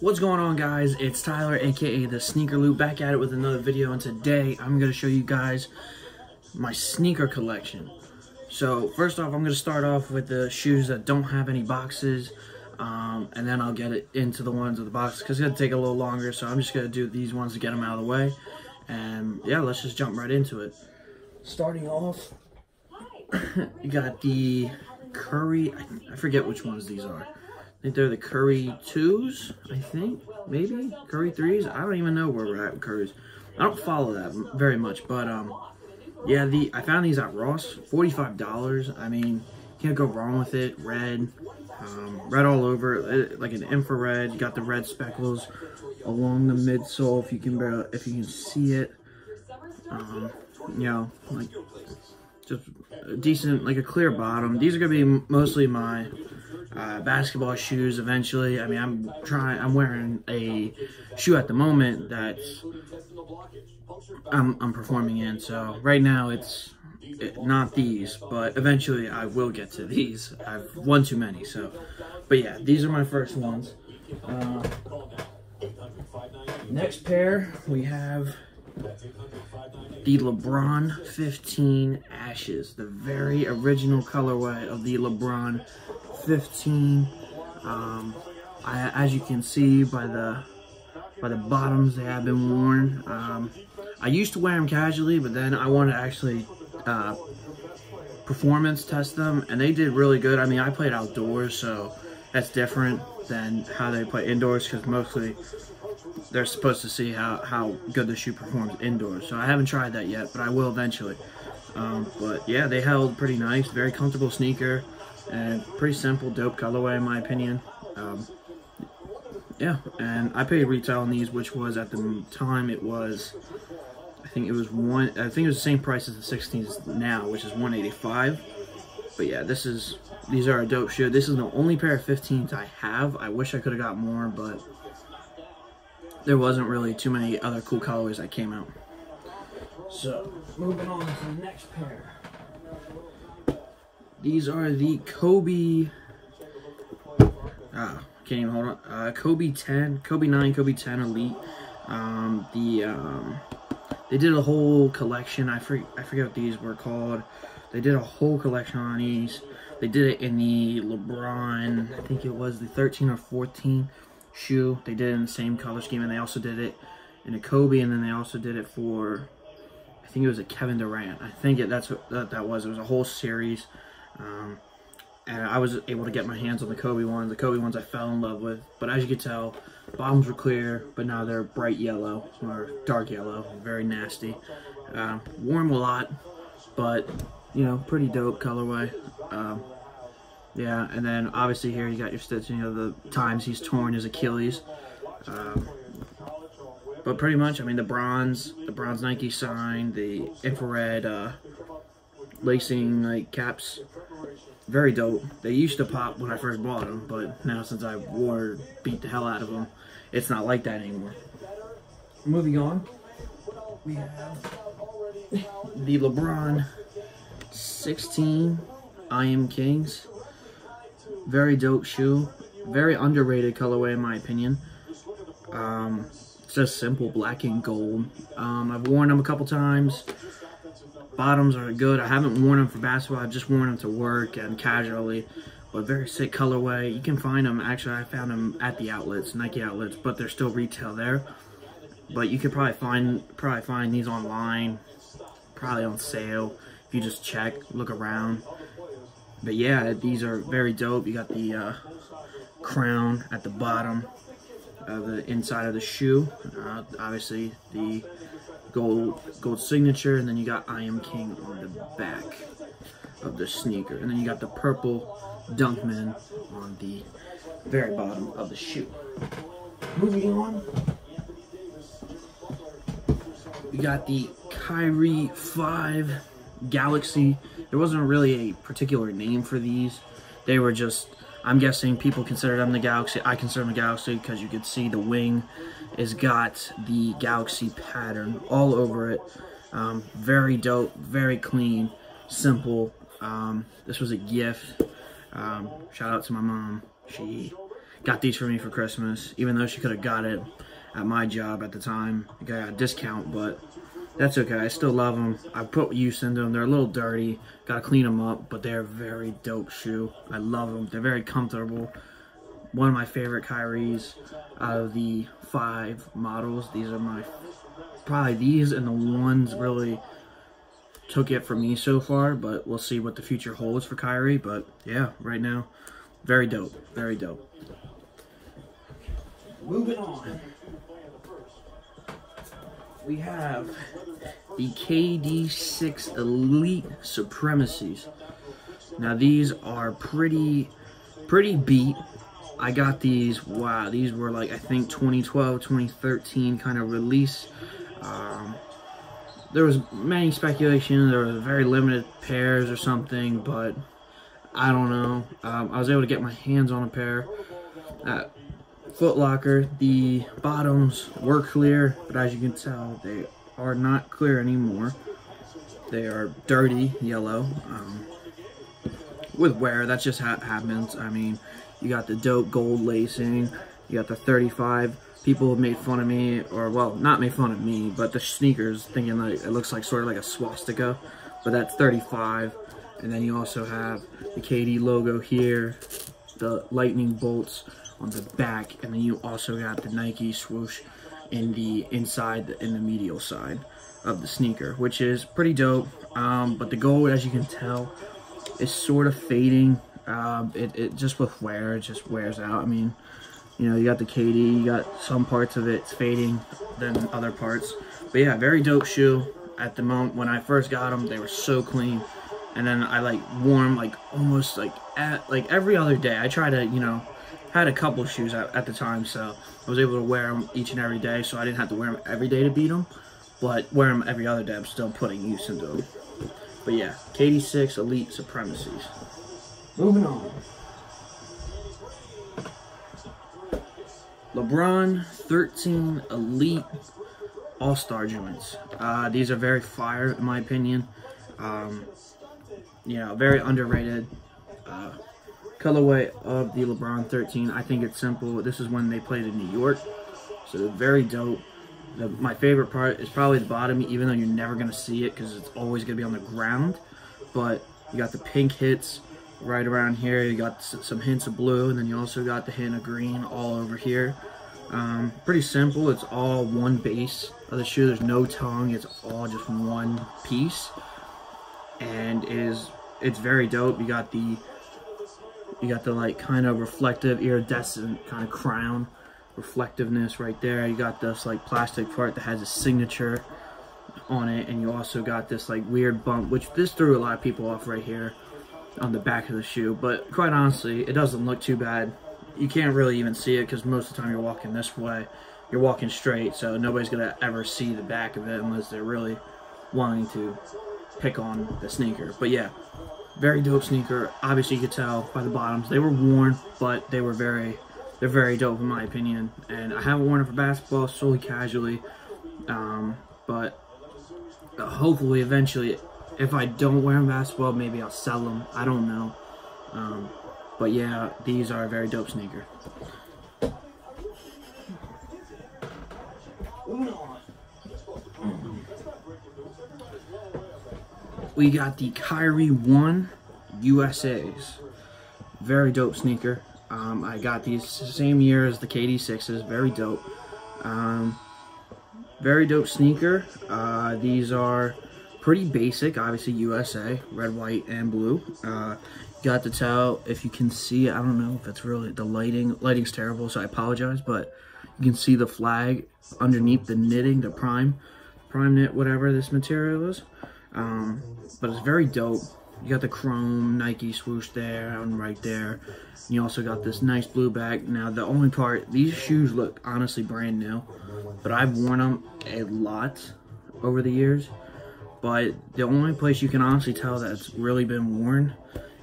What's going on guys? It's Tyler aka The Sneaker Loop back at it with another video and today I'm going to show you guys my sneaker collection. So first off I'm going to start off with the shoes that don't have any boxes um, and then I'll get it into the ones with the boxes because it's going to take a little longer so I'm just going to do these ones to get them out of the way and yeah let's just jump right into it. Starting off you got the Curry, I forget which ones these are. I think they're the Curry 2s, I think, maybe? Curry 3s? I don't even know where we're at with Currys. I don't follow that very much, but, um, yeah, the I found these at Ross, $45. I mean, can't go wrong with it. Red, um, red all over, uh, like an infrared. You got the red speckles along the midsole, if you can barely, if you can see it. Um, you know, like, just decent, like a clear bottom. These are to be mostly my uh, basketball shoes eventually. I mean, I'm trying, I'm wearing a shoe at the moment that's I'm, I'm performing in. So right now it's it, not these, but eventually I will get to these. I've won too many. So, but yeah, these are my first ones. Uh, next pair we have the LeBron 15 Ashes, the very original colorway of the LeBron 15. Um, I, as you can see by the by the bottoms, they have been worn. Um, I used to wear them casually, but then I wanted to actually uh, performance test them, and they did really good. I mean, I played outdoors, so that's different than how they play indoors, because mostly they're supposed to see how, how good the shoe performs indoors. So I haven't tried that yet, but I will eventually. Um, but yeah, they held pretty nice, very comfortable sneaker, and pretty simple, dope colorway in my opinion. Um, yeah, and I paid retail on these, which was at the time it was, I think it was one, I think it was the same price as the 16s now, which is 185. But yeah, this is, these are a dope shoe. This is the only pair of 15s I have. I wish I could have got more, but there wasn't really too many other cool colorways that came out. So, moving on to the next pair. These are the Kobe, ah, can't even hold on, uh, Kobe 10, Kobe 9, Kobe 10 Elite. Um, the, um, they did a whole collection, I, for, I forget what these were called. They did a whole collection on these. They did it in the LeBron, I think it was the 13 or 14 shoe. They did it in the same color scheme, and they also did it in a Kobe, and then they also did it for, I think it was a Kevin Durant. I think it, that's what that, that was. It was a whole series. Um, and I was able to get my hands on the Kobe ones. The Kobe ones I fell in love with. But as you can tell, bottoms were clear, but now they're bright yellow or dark yellow. Very nasty. Warm a lot, but, you know, pretty dope colorway. Um, yeah, and then obviously here you got your stitching You of the times he's torn his Achilles. Um, but pretty much, I mean, the bronze, the bronze Nike sign, the infrared uh, lacing like caps, very dope. They used to pop when I first bought them, but now since I wore, beat the hell out of them, it's not like that anymore. Moving on, we have the LeBron 16 I Am Kings. Very dope shoe. Very underrated colorway in my opinion. Um, it's just simple black and gold. Um, I've worn them a couple times. Bottoms are good. I haven't worn them for basketball. I've just worn them to work and casually. But very sick colorway. You can find them. Actually, I found them at the outlets, Nike outlets, but they're still retail there. But you could probably find probably find these online, probably on sale. If you just check, look around. But yeah, these are very dope. You got the uh, crown at the bottom of the inside of the shoe. Uh, obviously, the gold gold signature, and then you got I Am King on the back of the sneaker. And then you got the purple Dunkman on the very bottom of the shoe. Moving on, we got the Kyrie 5 Galaxy. There wasn't really a particular name for these. They were just, I'm guessing people consider them the Galaxy. I consider them the Galaxy because you could see the wing has got the Galaxy pattern all over it. Um, very dope, very clean, simple. Um, this was a gift. Um, shout out to my mom. She got these for me for Christmas, even though she could have got it at my job at the time. I got a discount, but that's okay. I still love them. I put use into them. They're a little dirty. Got to clean them up, but they're very dope shoe. I love them. They're very comfortable. One of my favorite Kyrie's out of the five models. These are my, probably these and the ones really took it for me so far, but we'll see what the future holds for Kyrie. But yeah, right now, very dope. Very dope. Moving on we have the KD6 Elite Supremacies. Now these are pretty, pretty beat. I got these, wow, these were like, I think 2012, 2013 kind of release. Um, there was many speculation, there was very limited pairs or something, but I don't know. Um, I was able to get my hands on a pair at Foot Locker. The bottoms were clear, but as you can tell, they are not clear anymore. They are dirty yellow. Um, with wear, that's just how it happens. I mean, you got the dope gold lacing. You got the 35. People have made fun of me, or well, not made fun of me, but the sneakers, thinking like it looks like sort of like a swastika, but that's 35. And then you also have the KD logo here, the lightning bolts on the back, and then you also got the Nike swoosh in the inside, in the medial side of the sneaker, which is pretty dope. Um, but the gold, as you can tell, is sort of fading. Um, it, it just with wear, it just wears out. I mean, you know, you got the KD, you got some parts of it's fading than other parts. But yeah, very dope shoe. At the moment, when I first got them, they were so clean. And then I like them like almost like at like every other day. I try to, you know, had a couple shoes at, at the time, so I was able to wear them each and every day, so I didn't have to wear them every day to beat them. But wear them every other day, I'm still putting use into them. But yeah, KD6 Elite Supremacies. Moving on. LeBron 13 Elite All-Star joints. Uh, these are very fire, in my opinion. Um, you know, very underrated. Uh, colorway of the LeBron 13. I think it's simple. This is when they played in New York. So very dope. The, my favorite part is probably the bottom, even though you're never going to see it because it's always going to be on the ground. But you got the pink hits right around here. You got some hints of blue, and then you also got the hint of green all over here. Um, pretty simple. It's all one base of the shoe. There's no tongue. It's all just one piece. And is it's very dope. You got the you got the like kind of reflective iridescent kind of crown reflectiveness right there. You got this like plastic part that has a signature on it and you also got this like weird bump which this threw a lot of people off right here on the back of the shoe. But quite honestly it doesn't look too bad. You can't really even see it because most of the time you're walking this way. You're walking straight so nobody's gonna ever see the back of it unless they're really wanting to pick on the sneaker. But yeah very dope sneaker. Obviously, you could tell by the bottoms. They were worn, but they were very, they're very dope in my opinion. And I haven't worn them for basketball, solely casually. Um, but uh, hopefully, eventually, if I don't wear them basketball, maybe I'll sell them. I don't know. Um, but yeah, these are a very dope sneaker. We got the Kyrie 1 USA's. Very dope sneaker. Um, I got these same year as the KD6s. Very dope. Um, very dope sneaker. Uh, these are pretty basic. Obviously USA. Red, white, and blue. Uh, got the tell if you can see. I don't know if it's really the lighting. Lighting's terrible, so I apologize. But you can see the flag underneath the knitting, the prime, prime knit, whatever this material is. Um, but it's very dope. You got the chrome Nike swoosh there and right there. You also got this nice blue back. Now the only part, these shoes look honestly brand new, but I've worn them a lot over the years. But the only place you can honestly tell that it's really been worn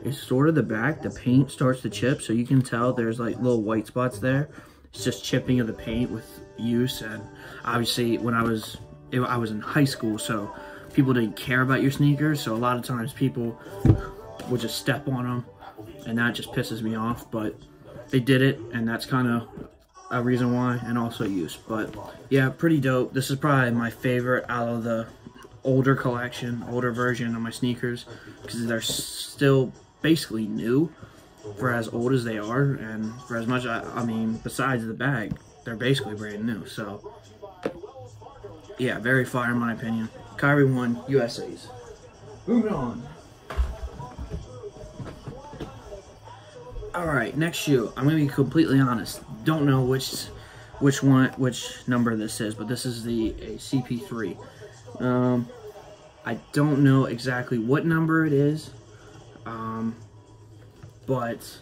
is sort of the back. The paint starts to chip, so you can tell there's like little white spots there. It's just chipping of the paint with use. And obviously when I was, I was in high school, so people didn't care about your sneakers, so a lot of times people would just step on them, and that just pisses me off. But they did it, and that's kind of a reason why, and also use. But yeah, pretty dope. This is probably my favorite out of the older collection, older version of my sneakers, because they're still basically new for as old as they are, and for as much, I, I mean, besides the bag, they're basically brand new. So yeah, very fire in my opinion. Kyrie 1 USA's. Moving on. Alright, next shoe. I'm gonna be completely honest. Don't know which which one which number this is, but this is the CP3. Um I don't know exactly what number it is. Um but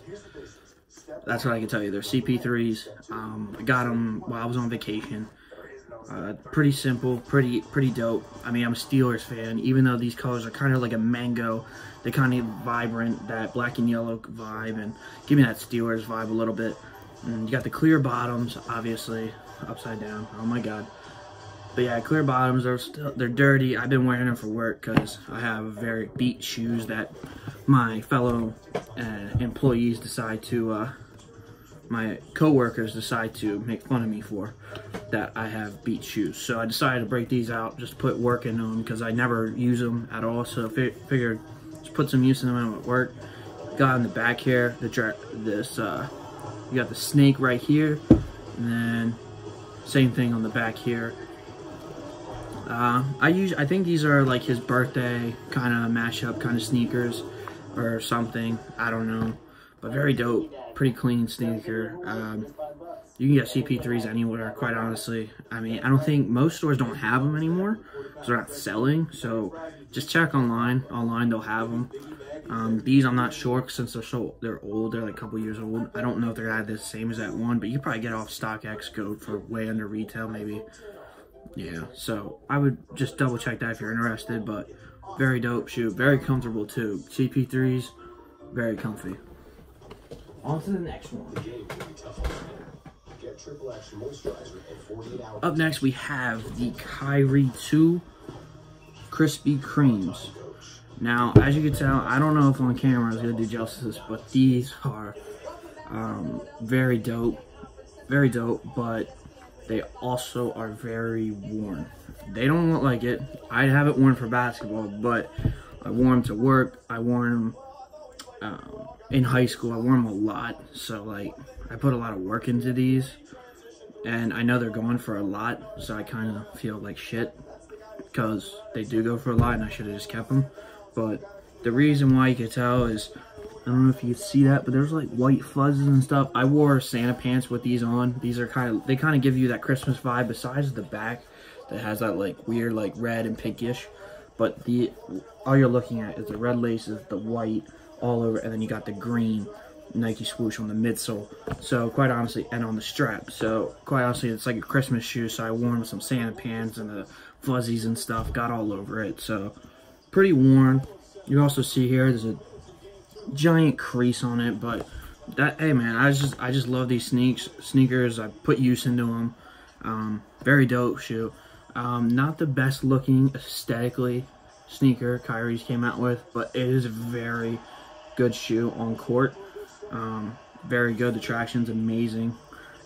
that's what I can tell you. They're CP3s. Um, I got them while I was on vacation. Uh, pretty simple, pretty pretty dope. I mean, I'm a Steelers fan, even though these colors are kind of like a mango. They kind of vibrant, that black and yellow vibe, and give me that Steelers vibe a little bit. And you got the clear bottoms, obviously, upside down. Oh my god. But yeah, clear bottoms, they're still, they're dirty. I've been wearing them for work because I have very beat shoes that my fellow uh, employees decide to uh, my coworkers decide to make fun of me for that I have beat shoes. So I decided to break these out, just put work in them because I never use them at all. So I figured just put some use in them at work. Got in the back here, the this uh, you got the snake right here, and then same thing on the back here. Uh, I use I think these are like his birthday kind of mashup kind of sneakers or something. I don't know, but very dope pretty clean sneaker. Um, you can get CP3s anywhere, quite honestly. I mean, I don't think most stores don't have them anymore because they're not selling. So just check online. Online, they'll have them. Um, these, I'm not sure since they're so they're old. They're like a couple years old. I don't know if they're the same as that one, but you probably get off StockX Goat for way under retail, maybe. Yeah, so I would just double check that if you're interested. But very dope shoe, very comfortable too. CP3s, very comfy. On to the next one. Up next, we have the Kyrie 2 Krispy Kremes. Now, as you can tell, I don't know if on camera is going to do justice, but these are um, very dope. Very dope, but they also are very worn. They don't look like it. I haven't worn for basketball, but I wore them to work. I wore them um, in high school. I wore them a lot, so like I put a lot of work into these, and I know they're going for a lot, so I kind of feel like shit because they do go for a lot, and I should have just kept them. But the reason why you could tell is I don't know if you can see that, but there's like white fuzzes and stuff. I wore Santa pants with these on. These are kind of they kind of give you that Christmas vibe. Besides the back that has that like weird like red and pinkish, but the all you're looking at is the red laces, the white all over, and then you got the green Nike swoosh on the midsole. So quite honestly, and on the strap. So quite honestly, it's like a Christmas shoe. So I wore them with some Santa pants and the fuzzies and stuff. Got all over it. So pretty worn. You also see here there's a giant crease on it, but that hey man, I just I just love these sneaks sneakers. I put use into them. Um, very dope shoe. Um, not the best looking aesthetically sneaker Kyrie's came out with, but it is very good shoe on court. Um, very good. The traction's amazing.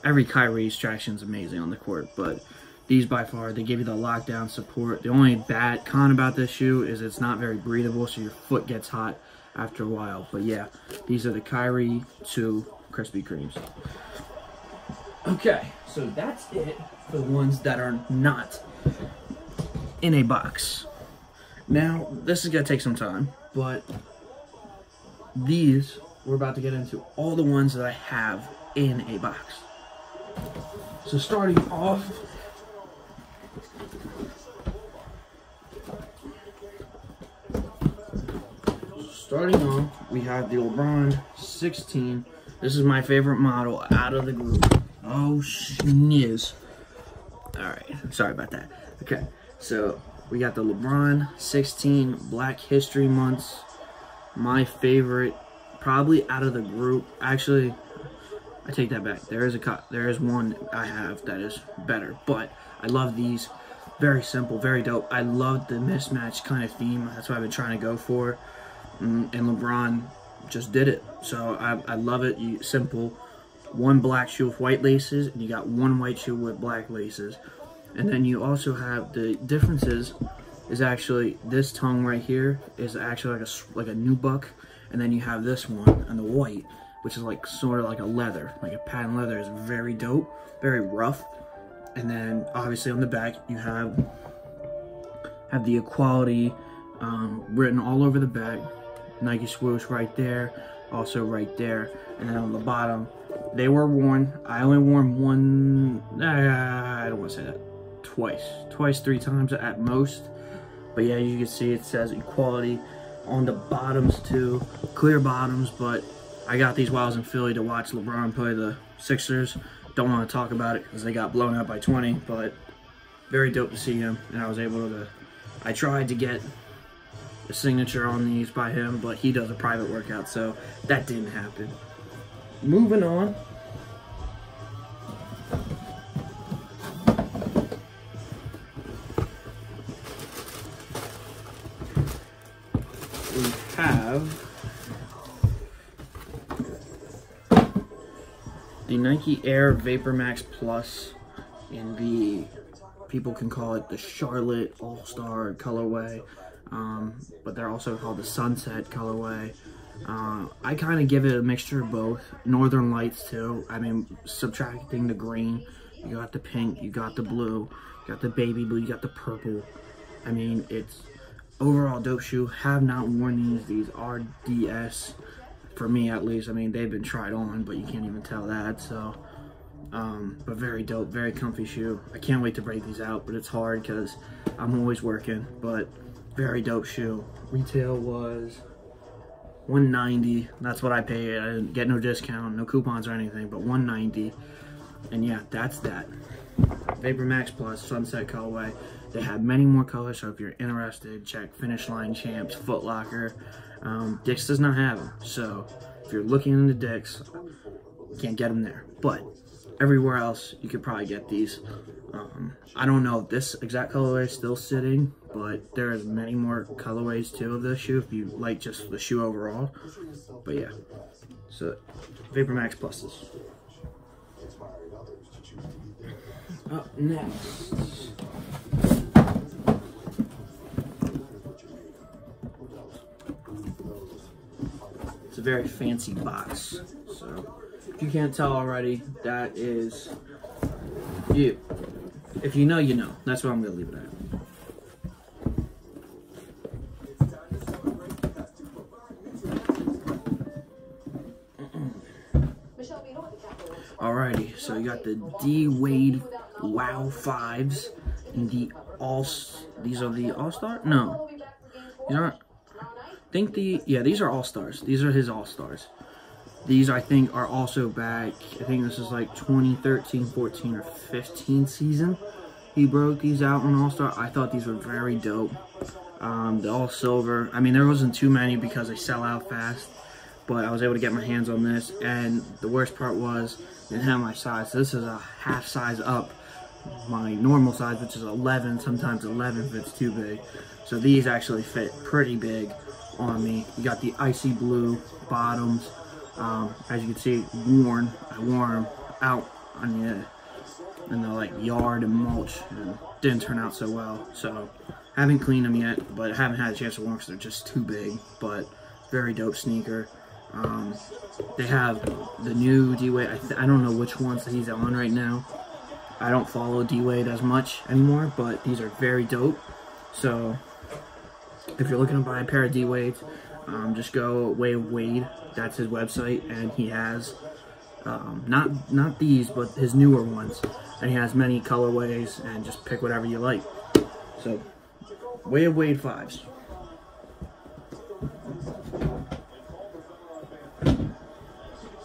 Every Kyrie's traction's amazing on the court, but these by far, they give you the lockdown support. The only bad con about this shoe is it's not very breathable, so your foot gets hot after a while. But yeah, these are the Kyrie 2 Krispy Kremes. Okay, so that's it for the ones that are not in a box. Now, this is going to take some time, but these, we're about to get into all the ones that I have in a box. So starting off, starting off, we have the LeBron 16. This is my favorite model out of the group. Oh, sniz. Alright, sorry about that. Okay, so we got the LeBron 16 Black History Months my favorite, probably out of the group. Actually, I take that back. There is a. There is one I have that is better, but I love these. Very simple, very dope. I love the mismatch kind of theme. That's what I've been trying to go for. Mm, and LeBron just did it. So I, I love it. You, simple, one black shoe with white laces, and you got one white shoe with black laces. And then you also have the differences is actually this tongue right here is actually like a like a nubuck, and then you have this one and the white, which is like sort of like a leather, like a patent leather is very dope, very rough. And then obviously on the back you have have the equality um, written all over the back, Nike swoosh right there, also right there, and then on the bottom they were worn. I only wore one. Uh, I don't want to say that twice, twice, three times at most. But yeah, you can see it says equality on the bottoms too, clear bottoms. But I got these while I was in Philly to watch LeBron play the Sixers. Don't want to talk about it because they got blown out by 20, but very dope to see him. And I was able to, I tried to get a signature on these by him, but he does a private workout, so that didn't happen. Moving on. Have the Nike Air Vapor Max Plus in the people can call it the Charlotte All Star colorway, um, but they're also called the Sunset colorway. Uh, I kind of give it a mixture of both. Northern Lights too. I mean, subtracting the green, you got the pink, you got the blue, you got the baby blue, you got the purple. I mean, it's overall dope shoe. Have not worn these. These are DS for me at least. I mean, they've been tried on, but you can't even tell that. So, um, but very dope, very comfy shoe. I can't wait to break these out, but it's hard because I'm always working. But very dope shoe. Retail was 190. That's what I paid. I didn't get no discount, no coupons or anything, but 190. And yeah, that's that. Vapor Max Plus Sunset colorway. They have many more colors, so if you're interested, check Finish Line Champs, Foot Locker. Um, Dick's does not have them, so if you're looking into Dick's, you can't get them there. But everywhere else, you could probably get these. Um, I don't know if this exact colorway is still sitting, but there's many more colorways too of this shoe if you like just the shoe overall. But yeah, so Vapor Max Pluses. Up next. A very fancy box. So if you can't tell already, that is you. If you know, you know. That's what I'm gonna leave it at. Alrighty, so you got the D Wade Wow Fives and the All. These are the All Star. No, these aren't. Think the yeah these are All Stars. These are his All Stars. These I think are also back. I think this is like 2013, 14, or 15 season. He broke these out on All Star. I thought these were very dope. Um, the all silver. I mean, there wasn't too many because they sell out fast but I was able to get my hands on this and the worst part was didn't have my size. So this is a half size up my normal size which is 11 sometimes 11 if it's too big so these actually fit pretty big on me you got the icy blue bottoms um, as you can see worn I wore them out on the in the like yard and mulch and didn't turn out so well so haven't cleaned them yet but I haven't had a chance to wear them because they're just too big but very dope sneaker um, they have the new D-Wade. I, I, don't know which ones he's on right now. I don't follow D-Wade as much anymore, but these are very dope. So if you're looking to buy a pair of D-Wades, um, just go Way Wade. That's his website, and he has um, not not these, but his newer ones. And he has many colorways, and just pick whatever you like. So, Way of Wade 5s.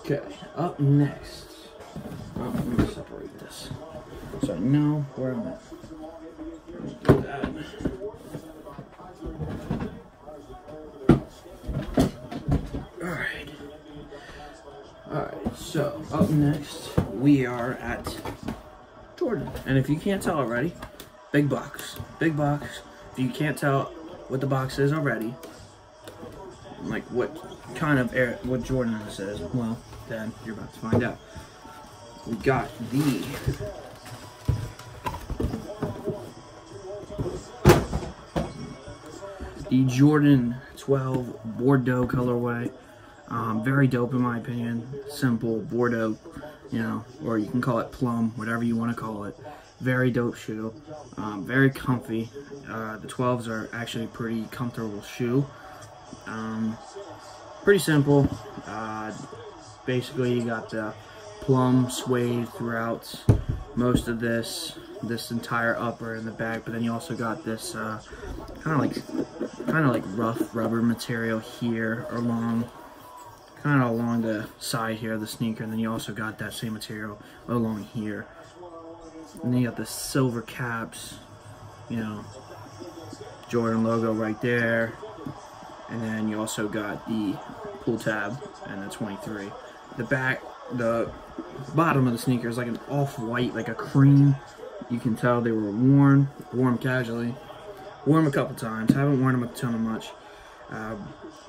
Okay, up next. Oh, let me separate this. So I know where I'm at. Do that. Alright. Alright, so up next we are at Jordan. And if you can't tell already, big box. Big box. If you can't tell what the box is already, like what kind of air, what Jordan this is, well, then you're about to find out. we got the the Jordan 12 Bordeaux colorway. Um, very dope in my opinion. Simple Bordeaux, you know, or you can call it plum, whatever you want to call it. Very dope shoe. Um, very comfy. Uh, the 12s are actually a pretty comfortable shoe. Um, pretty simple. Uh, basically, you got the plum suede throughout most of this this entire upper and the back but then you also got this uh, kind of like kind of like rough rubber material here along kind of along the side here of the sneaker and then you also got that same material along here and then you got the silver caps you know Jordan logo right there and then you also got the pull tab and the 23 the back the bottom of the sneaker is like an off-white, like a cream. You can tell they were worn, worn casually. Worn them a couple times. I haven't worn them a ton of much. Uh,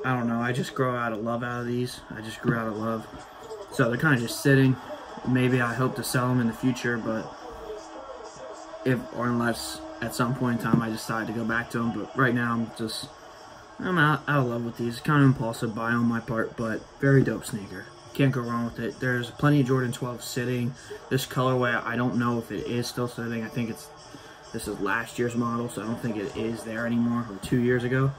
I don't know. I just grow out of love out of these. I just grew out of love. So they're kind of just sitting. Maybe I hope to sell them in the future, but if or unless at some point in time I decide to go back to them. But right now I'm just I'm out, out of love with these. Kind of impulsive buy on my part, but very dope sneaker. Can't go wrong with it. There's plenty of Jordan 12 sitting. This colorway, I don't know if it is still sitting. I think it's, this is last year's model, so I don't think it is there anymore, or two years ago.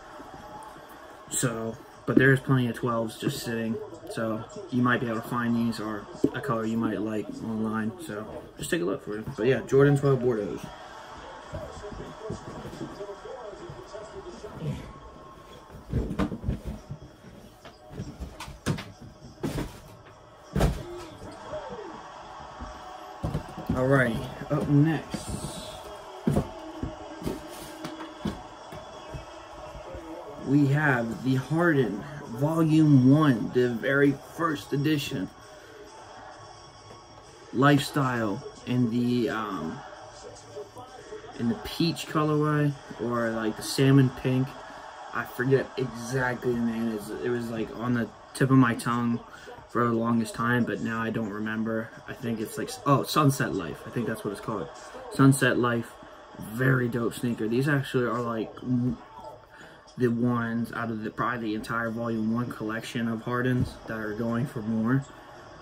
So, but there's plenty of 12s just sitting. So you might be able to find these or a color you might like online. So just take a look for it. But yeah, Jordan 12 Bordeaux. Alrighty, up next. We have the Harden Volume 1, the very first edition. Lifestyle in the um, in the peach colorway or like the salmon pink. I forget exactly the name. It was like on the tip of my tongue for the longest time, but now I don't remember. I think it's like, oh, Sunset Life. I think that's what it's called. Sunset Life. Very dope sneaker. These actually are like the ones out of the probably the entire volume one collection of Hardens that are going for more.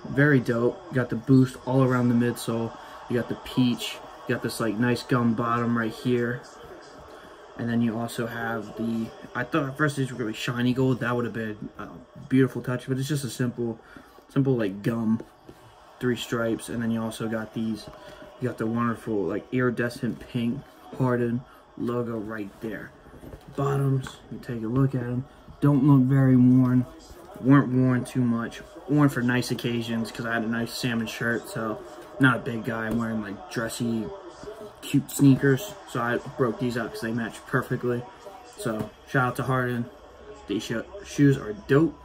Very dope. You got the boost all around the midsole. You got the peach. You got this like nice gum bottom right here. And then you also have the, I thought at first these were going to be shiny gold. That would have been a beautiful touch, but it's just a simple simple like gum, three stripes, and then you also got these, you got the wonderful like iridescent pink Harden logo right there. Bottoms, you take a look at them, don't look very worn, weren't worn too much, worn for nice occasions because I had a nice salmon shirt, so not a big guy, I'm wearing like dressy, cute sneakers, so I broke these out because they match perfectly. So shout out to Harden, these shoes are dope.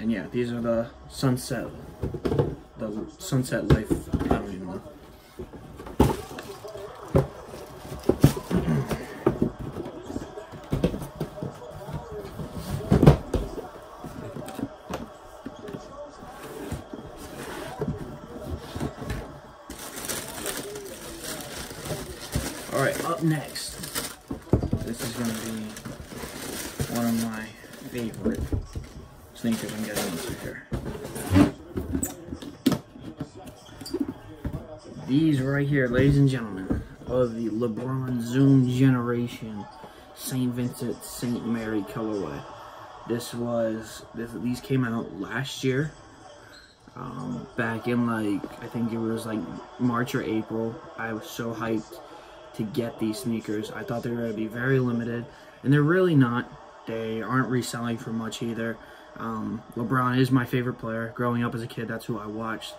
And yeah, these are the sunset, the sunset life, I don't even know. All right, up next, this is gonna be one of my favorite sneakers I'm getting into here. These right here, ladies and gentlemen, of the LeBron Zoom Generation St. Vincent St. Mary colorway. This was, this, these came out last year. Um, back in like, I think it was like March or April. I was so hyped to get these sneakers. I thought they were going to be very limited, and they're really not. They aren't reselling for much either. Um, LeBron is my favorite player. Growing up as a kid, that's who I watched.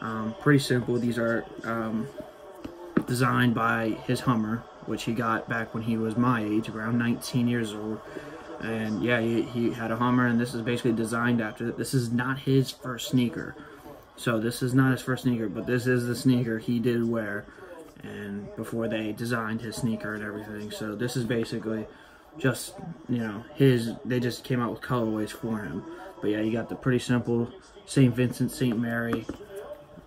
Um, pretty simple. These are um, designed by his Hummer, which he got back when he was my age, around 19 years old. And yeah, he, he had a Hummer, and this is basically designed after it. This is not his first sneaker. So this is not his first sneaker, but this is the sneaker he did wear and before they designed his sneaker and everything. So this is basically just, you know, his, they just came out with colorways for him. But yeah, you got the pretty simple St. Vincent, St. Mary,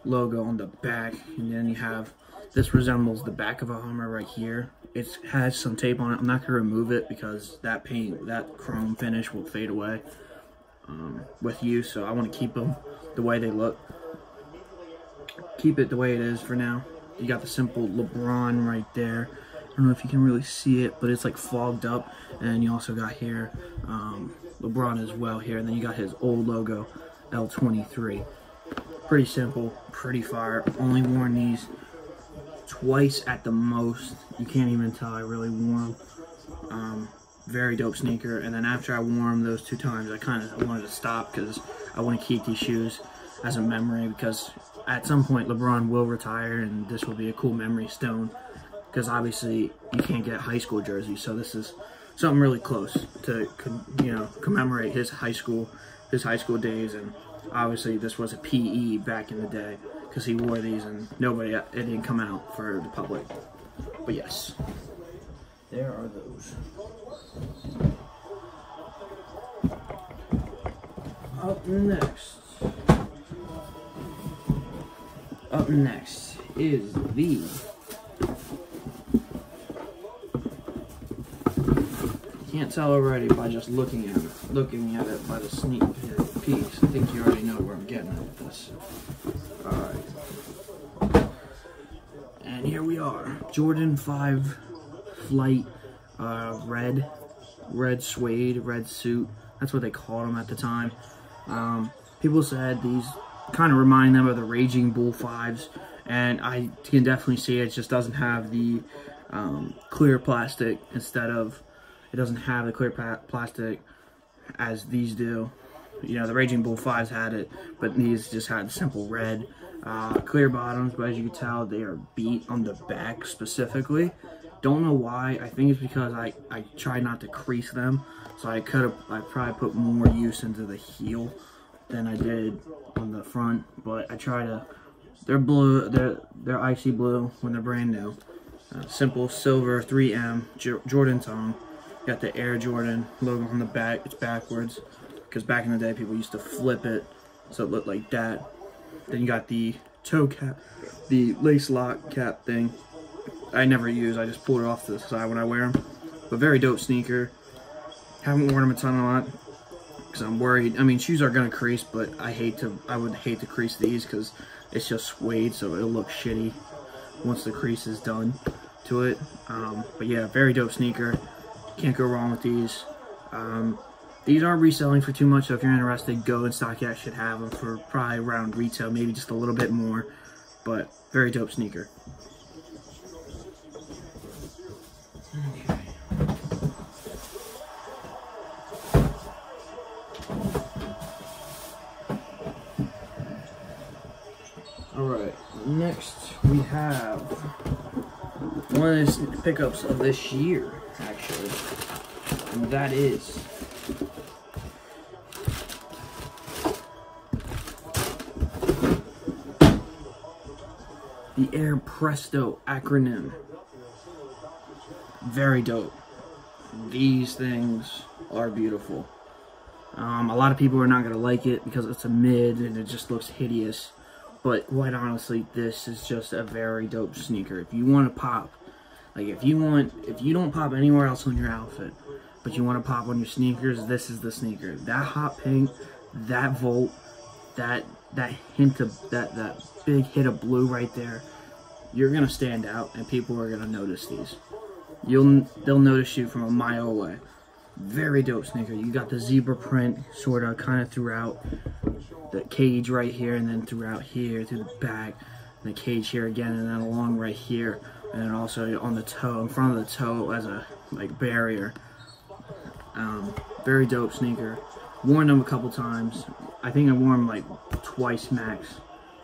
logo on the back, and then you have this resembles the back of a Hummer right here. It has some tape on it. I'm not gonna remove it because that paint, that chrome finish will fade away um, with use. So I want to keep them the way they look. Keep it the way it is for now. You got the simple LeBron right there. I don't know if you can really see it, but it's like fogged up. And you also got here um, LeBron as well here. And then you got his old logo, L23. Pretty simple, pretty fire. Only worn these twice at the most. You can't even tell I really wore them. Um, very dope sneaker. And then after I wore them those two times, I kind of wanted to stop because I want to keep these shoes as a memory because at some point LeBron will retire and this will be a cool memory stone because obviously you can't get high school jerseys. So this is something really close to, you know, commemorate his high school, his high school days. And obviously this was a PE back in the day because he wore these and nobody, it didn't come out for the public. But yes, there are those. Up next. Up next is the can't tell already by just looking at it. Looking at it by the sneak peeks. I think you already know where I'm getting at with this. And here we are. Jordan 5 Flight uh, Red. Red suede, red suit. That's what they called them at the time. Um, people said these kind of remind them of the Raging Bull 5s. And I can definitely see it, it just doesn't have the um, clear plastic instead of, it doesn't have the clear plastic as these do. You know, the Raging Bull 5s had it, but these just had simple red. Uh, clear bottoms, but as you can tell, they are beat on the back specifically. Don't know why. I think it's because I, I try not to crease them. So I could have, I probably put more use into the heel than I did on the front. But I try to, they're blue, they're, they're icy blue when they're brand new. Uh, simple silver 3M Jordan tongue. Got the Air Jordan logo on the back. It's backwards. Because back in the day, people used to flip it so it looked like that. Then you got the toe cap, the lace lock cap thing. I never use. I just pull it off to the side when I wear them. But very dope sneaker. Haven't worn them a ton a lot because I'm worried. I mean, shoes are gonna crease, but I hate to. I would hate to crease these because it's just suede, so it'll look shitty once the crease is done to it. Um, but yeah, very dope sneaker. Can't go wrong with these. Um, these aren't reselling for too much, so if you're interested, go and StockX should have them for probably around retail, maybe just a little bit more. But very dope sneaker. Alright, next we have one of the pickups of this year, actually. And that is Air Presto acronym. Very dope. These things are beautiful. Um, a lot of people are not going to like it because it's a mid and it just looks hideous. But quite honestly, this is just a very dope sneaker. If you want to pop, like if you want, if you don't pop anywhere else on your outfit, but you want to pop on your sneakers, this is the sneaker. That hot pink, that volt, that that hint of that that big hit of blue right there, you're gonna stand out, and people are gonna notice these. You'll they'll notice you from a mile away. Very dope sneaker. You got the zebra print sort of kind of throughout the cage right here, and then throughout here through the back, the cage here again, and then along right here, and then also on the toe, in front of the toe as a like barrier. Um, very dope sneaker. Worn them a couple times. I think I wore them like twice max.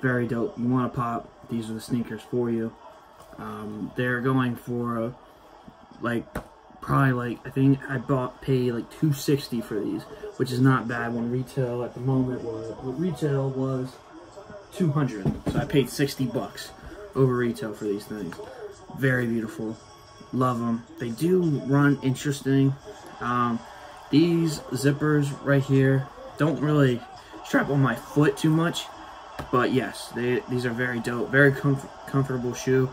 Very dope. You want to pop, these are the sneakers for you. Um, they're going for like probably like I think I bought paid like 260 for these, which is not bad when retail at the moment was what retail was 200. So I paid 60 bucks over retail for these things. Very beautiful. Love them. They do run interesting. Um, these zippers right here don't really strap on my foot too much. But yes, they, these are very dope, very comf comfortable shoe.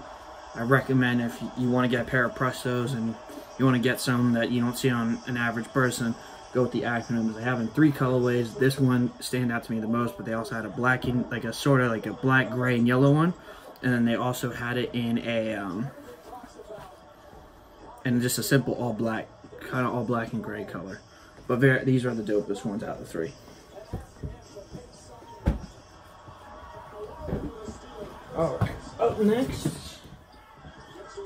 I recommend if you want to get a pair of Prestos and you want to get some that you don't see on an average person, go with the acronyms. They have in three colorways. This one stand out to me the most, but they also had a black like a sort of like a black, gray, and yellow one, and then they also had it in a um, and just a simple all black, kind of all black and gray color. But these are the dopest ones out of the three. All right. Up next,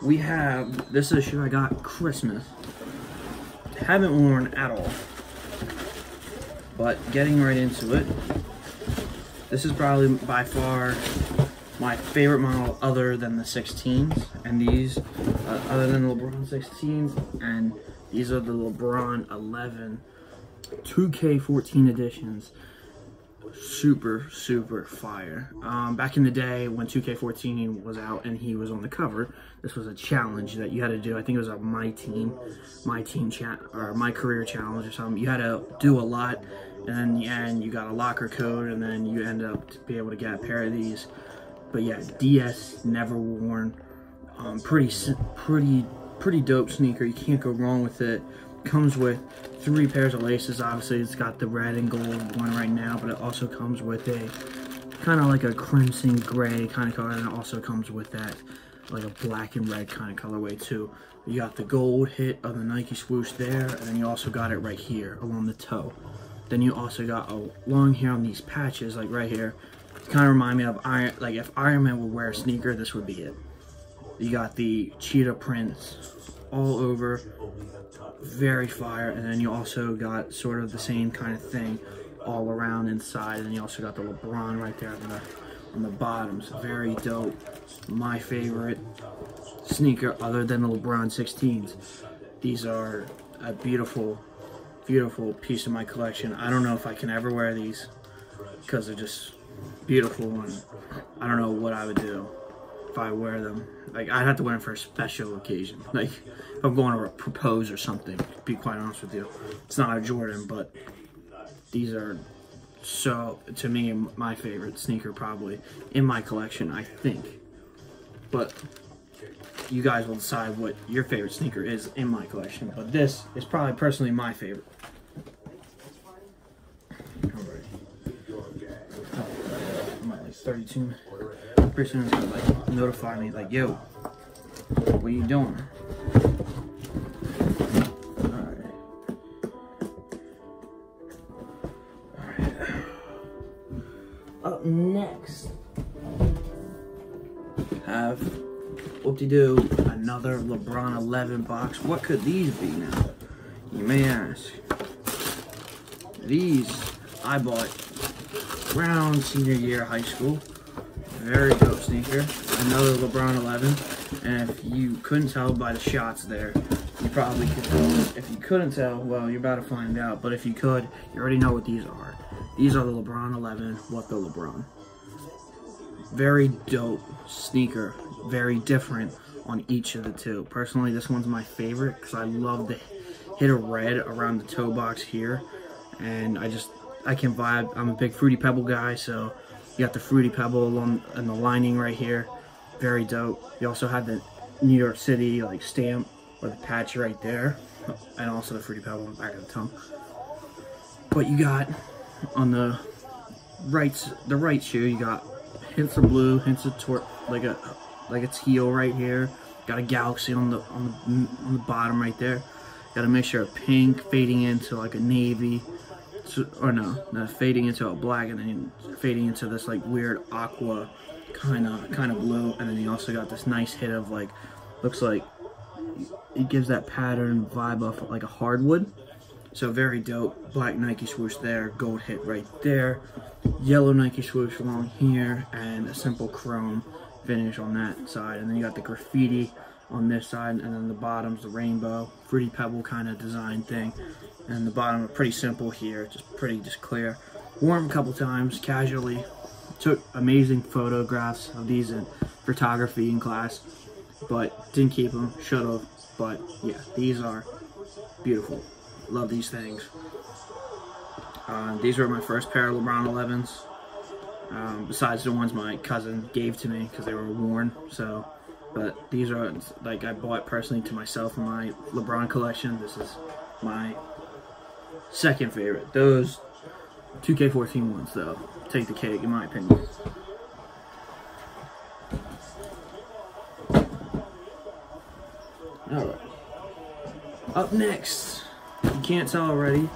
we have this is shoe I got Christmas. Haven't worn at all. But getting right into it, this is probably by far my favorite model other than the 16s and these uh, other than the LeBron 16s and these are the LeBron 11 2K14 editions super super fire. Um, back in the day when 2k14 was out and he was on the cover this was a challenge that you had to do. I think it was a my team my team chat or my career challenge or something. You had to do a lot and then the end you got a locker code and then you end up to be able to get a pair of these. But yeah ds never worn um, pretty pretty pretty dope sneaker. You can't go wrong with it. Comes with three pairs of laces. Obviously, it's got the red and gold one right now, but it also comes with a kind of like a crimson gray kind of color, and it also comes with that like a black and red kind of colorway too. You got the gold hit of the Nike swoosh there, and then you also got it right here along the toe. Then you also got a long hair on these patches, like right here. Kind of remind me of Iron, like if Iron Man would wear a sneaker, this would be it. You got the cheetah prints all over very fire. And then you also got sort of the same kind of thing all around inside. And you also got the LeBron right there on the, on the bottoms. Very dope. My favorite sneaker other than the LeBron 16s. These are a beautiful, beautiful piece of my collection. I don't know if I can ever wear these because they're just beautiful and I don't know what I would do I wear them. Like, I'd have to wear them for a special occasion. Like, if I'm going to propose or something, to be quite honest with you. It's not a Jordan, but these are so, to me, my favorite sneaker probably in my collection, I think. But you guys will decide what your favorite sneaker is in my collection. But this is probably personally my favorite. Oh, I'm at like 32 pretty soon gonna like notify me like, yo, what are you doing? Up next, have whoop-de-doo, another LeBron 11 box. What could these be now? You may ask. These I bought around senior year high school. Very dope sneaker. Another LeBron 11. And if you couldn't tell by the shots there, you probably could. If you couldn't tell, well, you're about to find out. But if you could, you already know what these are. These are the LeBron 11. What the LeBron. Very dope sneaker. Very different on each of the two. Personally, this one's my favorite because I love the hit of red around the toe box here. And I just, I can vibe. I'm a big Fruity Pebble guy, so you got the Fruity Pebble and the lining right here. Very dope. You also have the New York City like stamp or the patch right there. And also the Fruity Pebble on the back of the tongue. But you got on the right the right shoe, you got hints of blue, hints of tor like a like a teal right here. Got a galaxy on the on the on the bottom right there. Got a mixture of pink fading into like a navy or no, no, fading into a black and then fading into this like weird aqua kind of kind of blue, and then you also got this nice hit of like looks like it gives that pattern vibe of like a hardwood. So very dope. Black Nike swoosh there, gold hit right there, yellow Nike swoosh along here, and a simple chrome finish on that side. And then you got the graffiti on this side, and then the bottom's the rainbow, fruity pebble kind of design thing and the bottom are pretty simple here, just pretty just clear. Worn a couple times, casually. Took amazing photographs of these in photography in class, but didn't keep them, should have. But yeah, these are beautiful. Love these things. Uh, these were my first pair of LeBron 11s. Um, besides the ones my cousin gave to me because they were worn. So, but these are like I bought personally to myself in my LeBron collection. This is my second favorite. Those 2K14 ones though take the cake in my opinion. Alright. Up next, you can't tell already.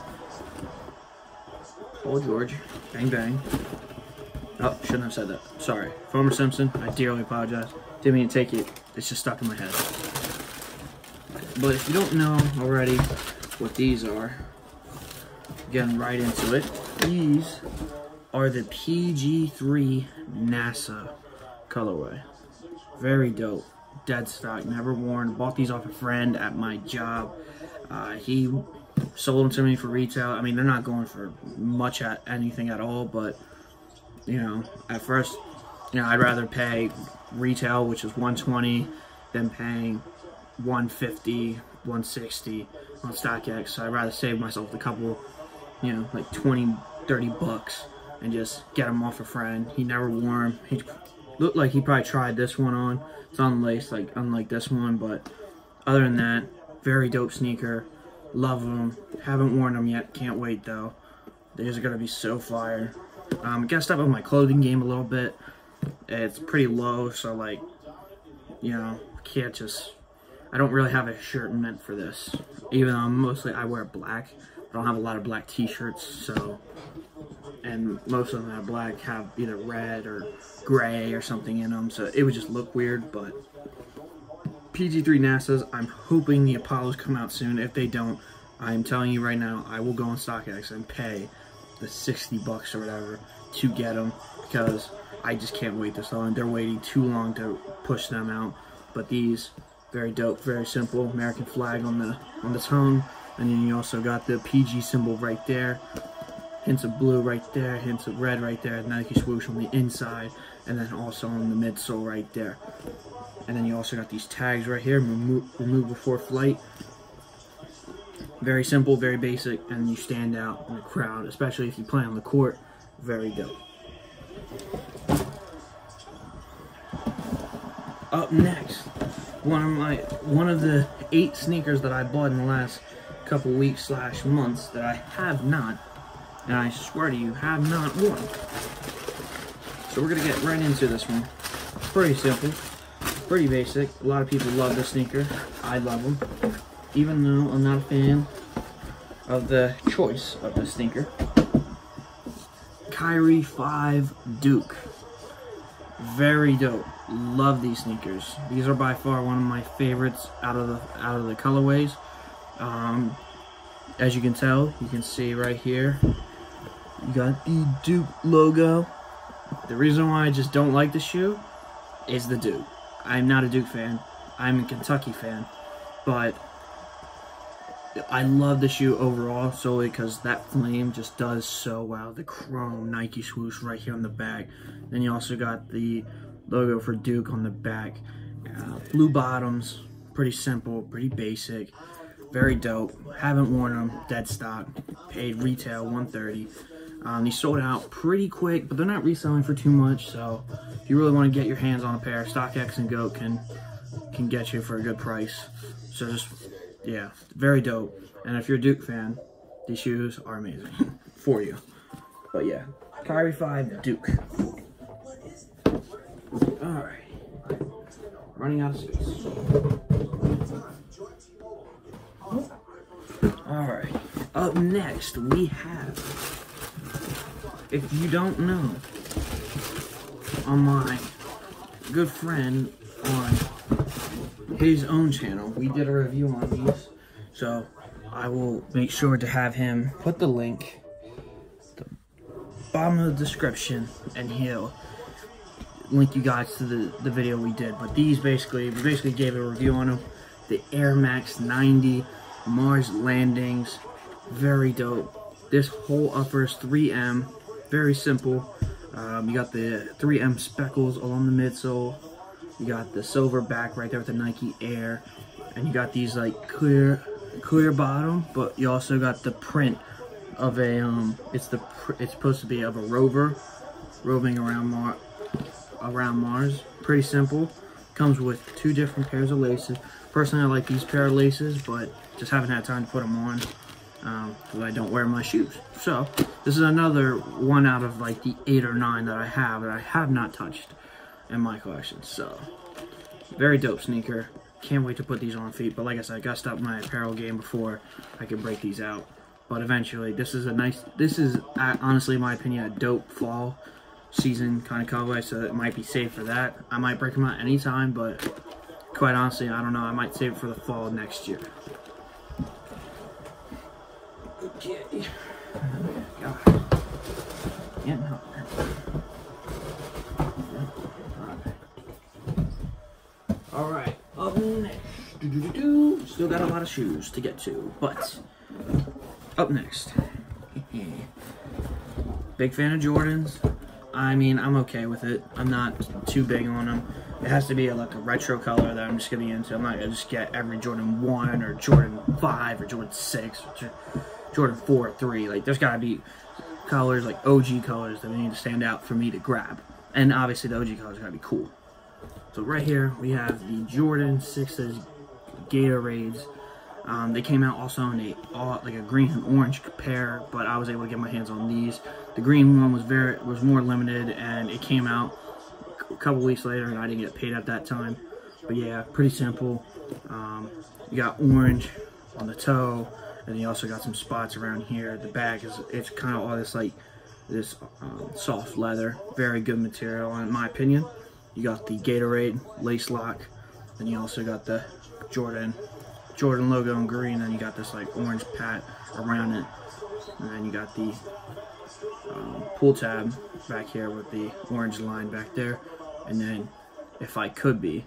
Paul George, bang bang. Oh, shouldn't have said that. Sorry. Homer Simpson, I dearly apologize. Didn't mean to take it. It's just stuck in my head. But if you don't know already what these are, getting right into it, these are the PG3 NASA colorway. Very dope. Dead stock, never worn. Bought these off a friend at my job. Uh, he sold them to me for retail. I mean, they're not going for much at anything at all, but you know, at first, you know, I'd rather pay retail, which is 120, than paying 150, 160 on StockX. So I'd rather save myself a couple, you know, like 20, 30 bucks and just get them off a friend. He never wore them. He looked like he probably tried this one on. It's unlaced, like unlike this one, but other than that, very dope sneaker. Love them. Haven't worn them yet. Can't wait though. These are gonna be so fire. Um, gotta step up my clothing game a little bit. It's pretty low, so like, you know, can't just. I don't really have a shirt meant for this. Even though mostly I wear black. I don't have a lot of black t-shirts, so and most of them have black have either red or gray or something in them, so it would just look weird, but PG3 NASA's, I'm hoping the Apollos come out soon. If they don't, I'm telling you right now, I will go on StockX and pay the 60 bucks or whatever to get them because I just can't wait this long. They're waiting too long to push them out, but these, very dope, very simple, American flag on the on the tongue, and then you also got the PG symbol right there hints of blue right there, hints of red right there, Nike swoosh on the inside, and then also on the midsole right there. And then you also got these tags right here, remove, remove before flight. Very simple, very basic, and you stand out in the crowd, especially if you play on the court. Very dope. Up next, one of my one of the eight sneakers that I bought in the last couple weeks slash months that I have not and I swear to you, have not worn. So we're gonna get right into this one. Pretty simple, pretty basic. A lot of people love this sneaker. I love them, even though I'm not a fan of the choice of the sneaker. Kyrie 5 Duke. Very dope. Love these sneakers. These are by far one of my favorites out of the out of the colorways. Um, as you can tell, you can see right here, you got the Duke logo. The reason why I just don't like the shoe is the Duke. I'm not a Duke fan. I'm a Kentucky fan. But I love the shoe overall solely because that flame just does so well. The chrome Nike swoosh right here on the back. Then you also got the logo for Duke on the back. Uh, blue bottoms, pretty simple, pretty basic, very dope. Haven't worn them, dead stock. Paid retail 130. Um, these sold out pretty quick, but they're not reselling for too much. So if you really want to get your hands on a pair, StockX and GOAT can can get you for a good price. So just yeah, very dope. And if you're a Duke fan, these shoes are amazing for you. But yeah, Kyrie 5 Duke. Alright. Running out of space. Alright. Up next, we have if you don't know, on my good friend on his own channel, we did a review on these. So I will make sure to have him put the link the bottom of the description and he'll link you guys to the, the video we did. But these basically, we basically gave a review on them. The Air Max 90 Mars landings, very dope. This whole upper is 3M very simple. Um, you got the 3M speckles along the midsole. You got the silver back right there with the Nike Air. And you got these like clear clear bottom, but you also got the print of a um it's the it's supposed to be of a rover roving around Mar around Mars. Pretty simple. Comes with two different pairs of laces. Personally, I like these pair of laces, but just haven't had time to put them on because um, I don't wear my shoes. So this is another one out of like the eight or nine that I have that I have not touched in my collection. So very dope sneaker. Can't wait to put these on feet. But like I said, I got to stop my apparel game before I can break these out. But eventually, this is a nice, this is uh, honestly, in my opinion, a dope fall season kind of colorway. So it might be safe for that. I might break them out anytime, but quite honestly, I don't know. I might save it for the fall next year. Okay. Yeah, no. Alright, up next. Still got a lot of shoes to get to, but up next. Big fan of Jordans. I mean, I'm okay with it. I'm not too big on them. It has to be a, like a retro color that I'm just gonna be into. I'm not gonna just get every Jordan 1 or Jordan 5 or Jordan 6 or Jordan 4 or 3. Like, there's gotta be colors, like OG colors that we need to stand out for me to grab. And obviously the OG colors gotta be cool. So right here, we have the Jordan 6's Gatorades. Um, they came out also in a all, like a green and orange pair, but I was able to get my hands on these. The green one was very was more limited, and it came out a couple weeks later, and I didn't get paid at that time. But yeah, pretty simple. Um, you got orange on the toe, and you also got some spots around here. The back is it's kind of all this like this um, soft leather, very good material in my opinion. You got the Gatorade lace lock, and you also got the Jordan Jordan logo in green, and you got this like orange pat around it, and then you got the um, pull tab back here with the orange line back there, and then if I could be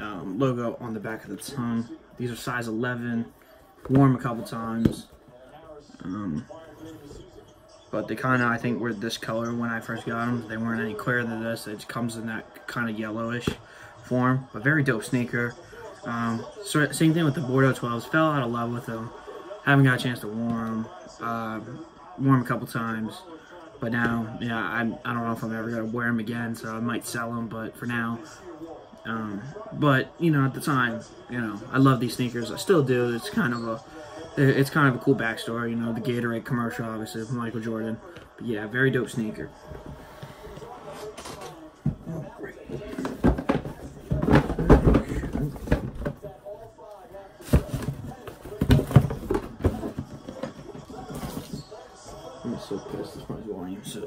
um, logo on the back of the tongue. These are size 11, worn a couple times. Um, but they kind of, I think, were this color when I first got them. They weren't any clearer than this. It comes in that kind of yellowish form. But very dope sneaker. Um, so same thing with the Bordeaux 12s. Fell out of love with them. Haven't got a chance to wear them. Uh, them a couple times. But now, yeah, I, I don't know if I'm ever going to wear them again. So I might sell them. But for now, um, but, you know, at the time, you know, I love these sneakers. I still do. It's kind of a it's kind of a cool backstory, you know, the Gatorade commercial, obviously, with Michael Jordan. But yeah, very dope sneaker. I'm so pissed volume, so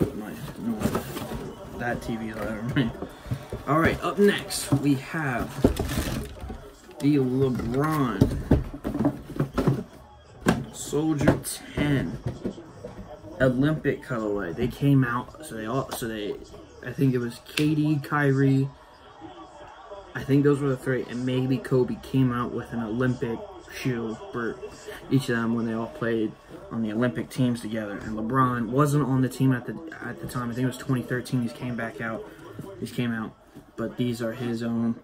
that TV louder. Alright, up next, we have the LeBron Soldier 10 Olympic colorway. They came out, so they all, so they, I think it was KD, Kyrie, I think those were the three, and maybe Kobe came out with an Olympic shoe for each of them when they all played on the Olympic teams together. And LeBron wasn't on the team at the at the time. I think it was 2013. These came back out. These came out, but these are his own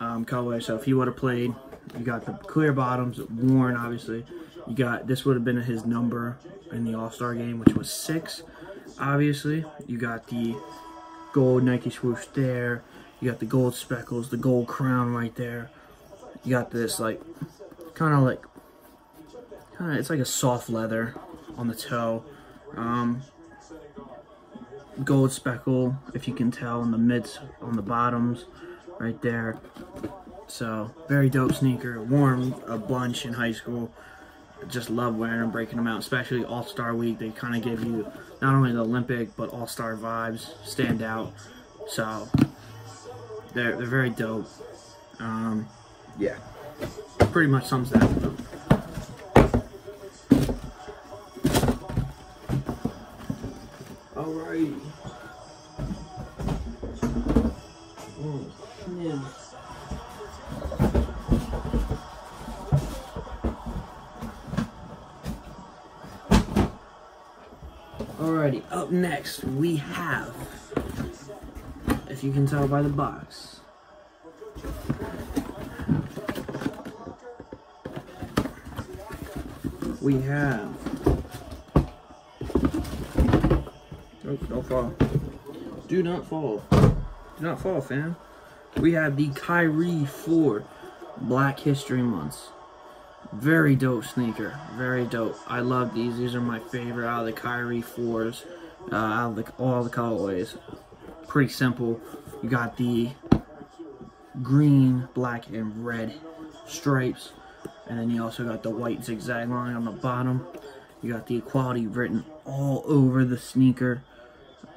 um, colorway. So if he would have played, you got the clear bottoms, worn obviously. You got, this would have been his number in the All-Star game, which was six, obviously. You got the gold Nike swoosh there. You got the gold speckles, the gold crown right there. You got this, like, kind of like, kind of, it's like a soft leather on the toe. Um, gold speckle, if you can tell, on the mids, on the bottoms, right there. So, very dope sneaker. Worn a bunch in high school just love wearing them, breaking them out, especially All-Star Week. They kind of give you not only the Olympic, but All-Star vibes, stand out. So, they're, they're very dope. Um, yeah, pretty much sums that up. Alrighty. Oh, next we have, if you can tell by the box, we have, oh don't fall. Do not fall. Do not fall, fam. We have the Kyrie 4 Black History Months. Very dope sneaker. Very dope. I love these. These are my favorite out of the Kyrie 4s. Uh, of the, all the colorways. Pretty simple. You got the green, black, and red stripes. And then you also got the white zigzag line on the bottom. You got the equality written all over the sneaker.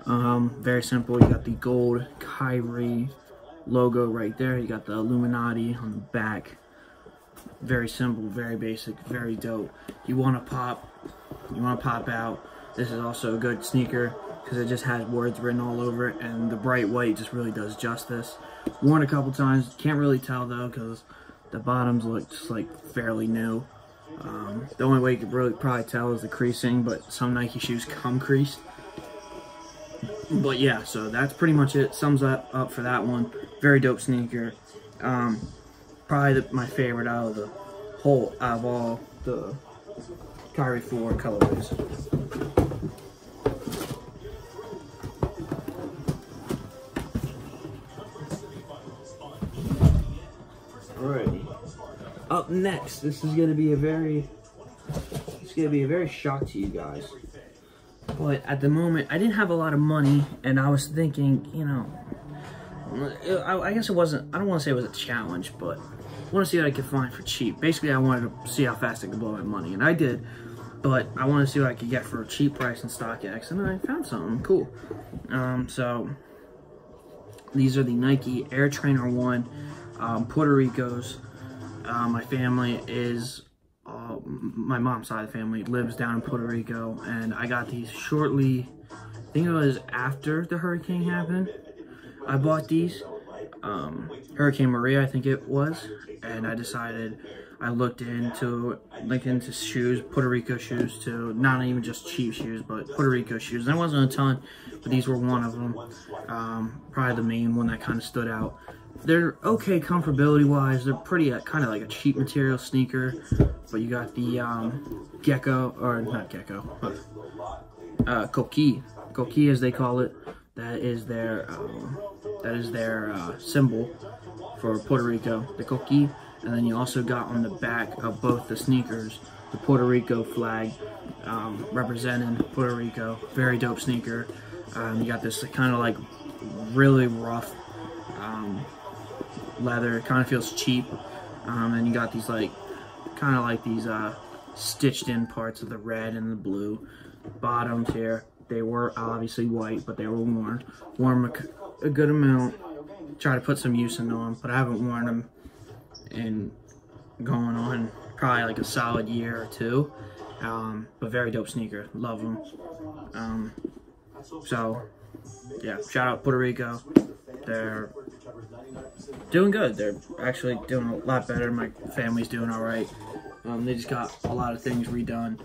Um, very simple. You got the gold Kyrie logo right there. You got the Illuminati on the back. Very simple, very basic, very dope. You want to pop, you want to pop out. This is also a good sneaker because it just has words written all over it and the bright white just really does justice. Worn a couple times, can't really tell though because the bottoms look just like fairly new. Um, the only way you could really probably tell is the creasing, but some Nike shoes come creased. But yeah, so that's pretty much it. Sums up, up for that one. Very dope sneaker. Um, probably the, my favorite out of the whole, out of all the Kyrie 4 colorways. Next, this is gonna be a very, it's gonna be a very shock to you guys. But at the moment, I didn't have a lot of money, and I was thinking, you know, I, I guess it wasn't, I don't want to say it was a challenge, but I want to see what I could find for cheap. Basically, I wanted to see how fast I could blow my money, and I did. But I wanted to see what I could get for a cheap price in StockX, and I found something cool. Um, so, these are the Nike Air Trainer 1 um, Puerto Rico's. Uh, my family is uh, my mom's side of the family lives down in Puerto Rico, and I got these shortly, I think it was after the hurricane happened. I bought these, um, Hurricane Maria, I think it was, and I decided, I looked into, like into shoes, Puerto Rico shoes too, not even just cheap shoes, but Puerto Rico shoes. And There wasn't a ton, but these were one of them. Um, probably the main one that kind of stood out. They're okay comfortability wise. They're pretty uh, kind of like a cheap material sneaker, but you got the um, gecko or not gecko, uh, coqui, coqui as they call it. That is their um, that is their uh, symbol for Puerto Rico, the coqui. And then you also got on the back of both the sneakers the Puerto Rico flag um, representing Puerto Rico. Very dope sneaker. Um, you got this kind of like really rough um, leather. It kind of feels cheap. Um, and you got these like, kind of like these uh, stitched in parts of the red and the blue bottoms here. They were obviously white, but they were worn. Worn a, a good amount. Try to put some use into them, but I haven't worn them in going on probably like a solid year or two. Um, but very dope sneaker. Love them. Um, so, yeah, shout out Puerto Rico. They're doing good. They're actually doing a lot better. My family's doing all right. Um, they just got a lot of things redone.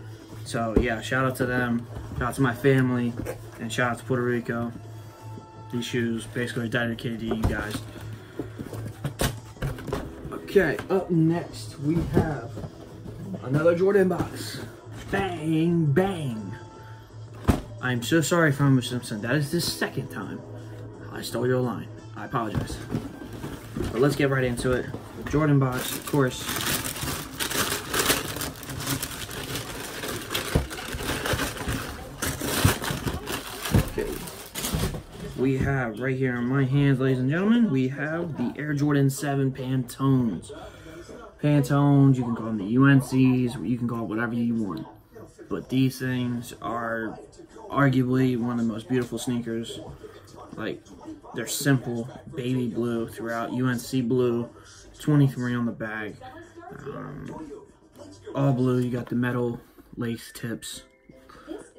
So yeah, shout out to them. Shout out to my family, and shout out to Puerto Rico. These shoes basically dedicated to you guys. Okay, up next we have another Jordan box. Bang, bang. I'm so sorry, Farmer Simpson. That is the second time I stole your line. I apologize. But let's get right into it. Jordan box, of course. Okay. We have right here in my hands, ladies and gentlemen, we have the Air Jordan 7 Pantones. Pantones, you can call them the UNCs, you can call it whatever you want. But these things are arguably one of the most beautiful sneakers. Like, they're simple, baby blue throughout, UNC blue, 23 on the bag. Um, all blue, you got the metal lace tips.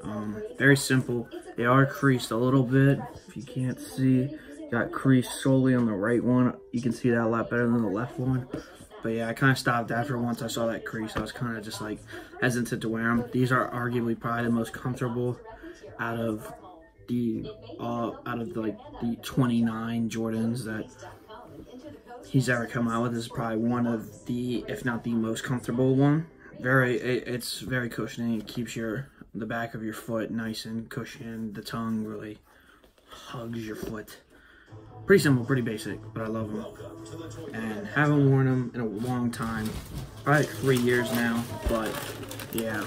Um, very simple. They are creased a little bit, if you can't see. Got creased solely on the right one. You can see that a lot better than the left one. But yeah, I kind of stopped after once I saw that crease. I was kind of just like hesitant to wear them. These are arguably probably the most comfortable out of the uh, out of like the 29 Jordans that he's ever come out with. This is probably one of the, if not the most comfortable one. Very, it, it's very cushioning. It keeps your the back of your foot nice and cushioned. The tongue really hugs your foot. Pretty simple, pretty basic, but I love them. And haven't worn them in a long time. Probably three years now, but yeah.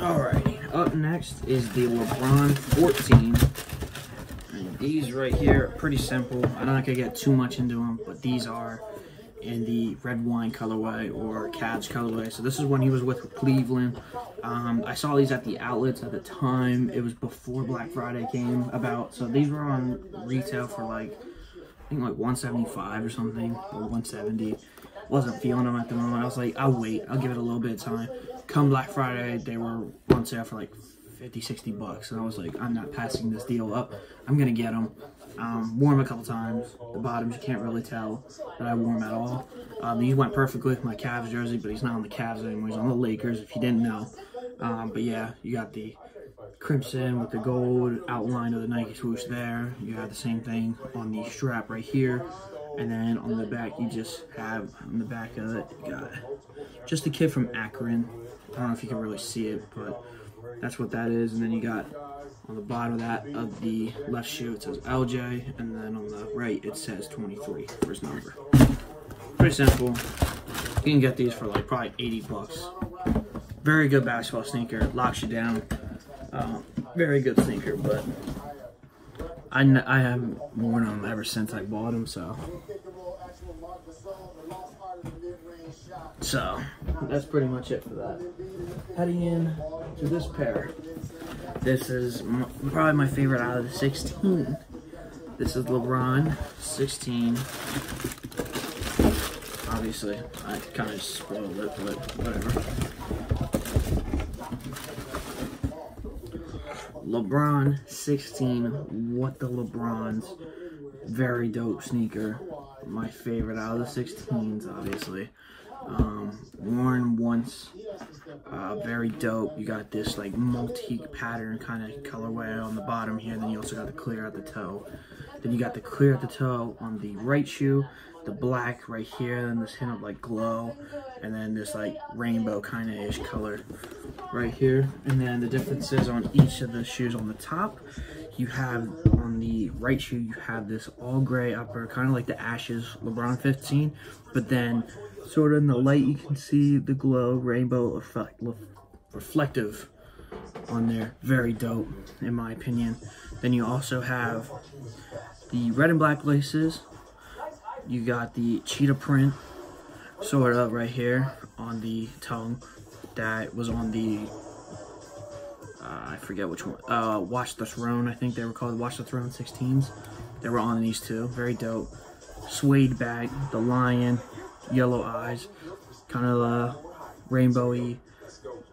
Alrighty, up next is the LeBron 14. And these right here are pretty simple. I'm not gonna get too much into them, but these are in the red wine colorway or Cavs colorway. So this is when he was with Cleveland. Um, I saw these at the outlets at the time. It was before Black Friday came about. So these were on retail for like, I think like 175 or something, or 170. Wasn't feeling them at the moment. I was like, I'll wait. I'll give it a little bit of time. Come Black Friday, they were on sale for like 50, 60 bucks. And I was like, I'm not passing this deal up. I'm going to get them. Um, wore them a couple times. The bottoms, you can't really tell that I wore them at all. Um, these went perfectly with my Cavs jersey, but he's not on the Cavs anymore. He's on the Lakers, if you didn't know. Um, but yeah, you got the crimson with the gold outline of the Nike swoosh there. You have the same thing on the strap right here. And then on the back, you just have, on the back of it, you got just a kid from Akron. I don't know if you can really see it, but that's what that is. And then you got on the bottom of that of the left shoe it says LJ, and then on the right it says 23 for his number. Pretty simple. You can get these for like probably 80 bucks. Very good basketball sneaker. Locks you down. Um, very good sneaker, but I, I haven't worn them ever since I bought them, so. So, that's pretty much it for that. Heading in to this pair. This is probably my favorite out of the 16. This is LeBron 16. Obviously, I kind of spoiled it, but whatever. LeBron 16. What the LeBrons. Very dope sneaker. My favorite out of the 16s, obviously. Um, worn once. Uh, very dope. You got this like multi pattern kind of colorway on the bottom here. Then you also got the clear at the toe. Then you got the clear at the toe on the right shoe. The black right here. then this hint of like glow. And then this like rainbow kind of ish color right here. And then the differences on each of the shoes on the top. You have on the right shoe, you have this all gray upper, kind of like the Ashes LeBron 15. But then sort of in the light you can see the glow rainbow effect reflective on there very dope in my opinion then you also have the red and black laces you got the cheetah print sort of right here on the tongue that was on the uh, I forget which one. Uh, Watch the Throne I think they were called. Watch the Throne 16s they were on these two. Very dope. Suede bag the lion yellow eyes, kind of a rainbowy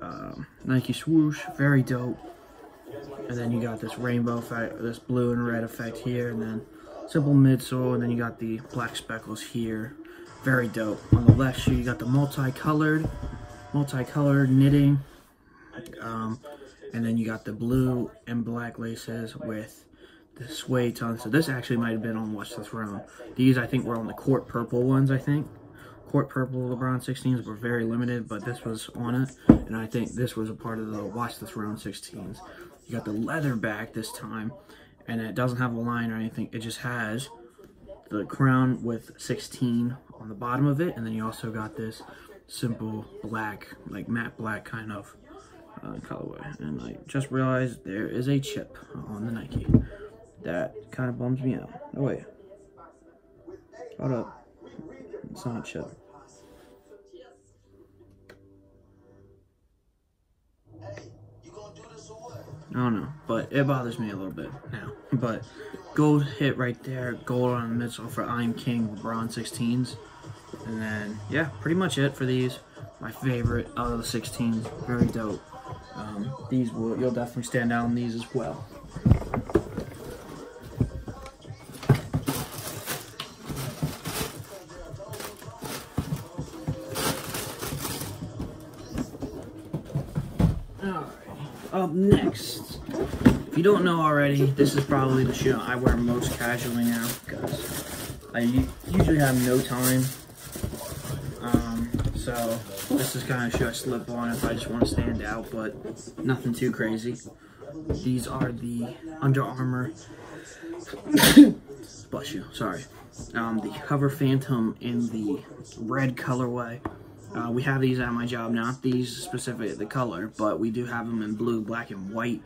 um, Nike swoosh, very dope. And then you got this rainbow effect, this blue and red effect here, and then simple midsole, and then you got the black speckles here. Very dope. On the left shoe, you got the multicolored, multicolored knitting, um, and then you got the blue and black laces with the suede tongue. So this actually might have been on Watch the Throne. These, I think, were on the court purple ones, I think. Court Purple LeBron 16s were very limited, but this was on it. And I think this was a part of the Watch the Throne 16s. You got the leather back this time, and it doesn't have a line or anything. It just has the crown with 16 on the bottom of it, and then you also got this simple black, like matte black kind of uh, colorway. And I just realized there is a chip on the Nike. That kind of bums me out. Oh wait. Hold up. It's not a chip. I don't know, but it bothers me a little bit now. But gold hit right there, gold on the midsole for I'm King LeBron 16s. And then, yeah, pretty much it for these. My favorite out of the 16s, very dope. Um, these will, you'll definitely stand out on these as well. Alright, up next If you don't know already, this is probably the shoe I wear most casually now because I usually have no time. Um, so this is kind of shoe I slip on if I just want to stand out, but nothing too crazy. These are the Under Armour, bless you, sorry. Um, the Hover Phantom in the red colorway. Uh, we have these at my job, not these specific, the color, but we do have them in blue, black, and white.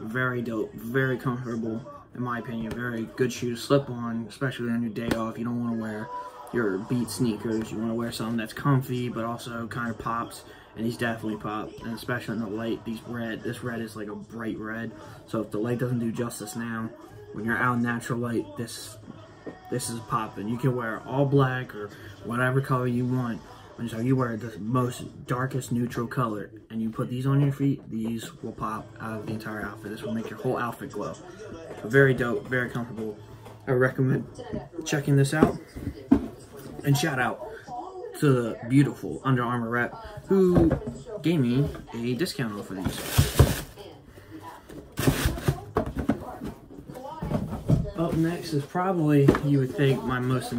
Very dope, very comfortable, in my opinion. Very good shoe to slip on, especially on your day off. You don't want to wear your beat sneakers. You want to wear something that's comfy, but also kind of pops. And these definitely pop, and especially in the light, these red, this red is like a bright red. So if the light doesn't do justice now, when you're out in natural light, this this is popping. You can wear all black or whatever color you want and so you wear the most darkest neutral color and you put these on your feet, these will pop out of the entire outfit. This will make your whole outfit glow. Very dope, very comfortable. I recommend checking this out. And shout out to the beautiful Under Armour rep who gave me a discount for these. Up next is probably, you would think, my most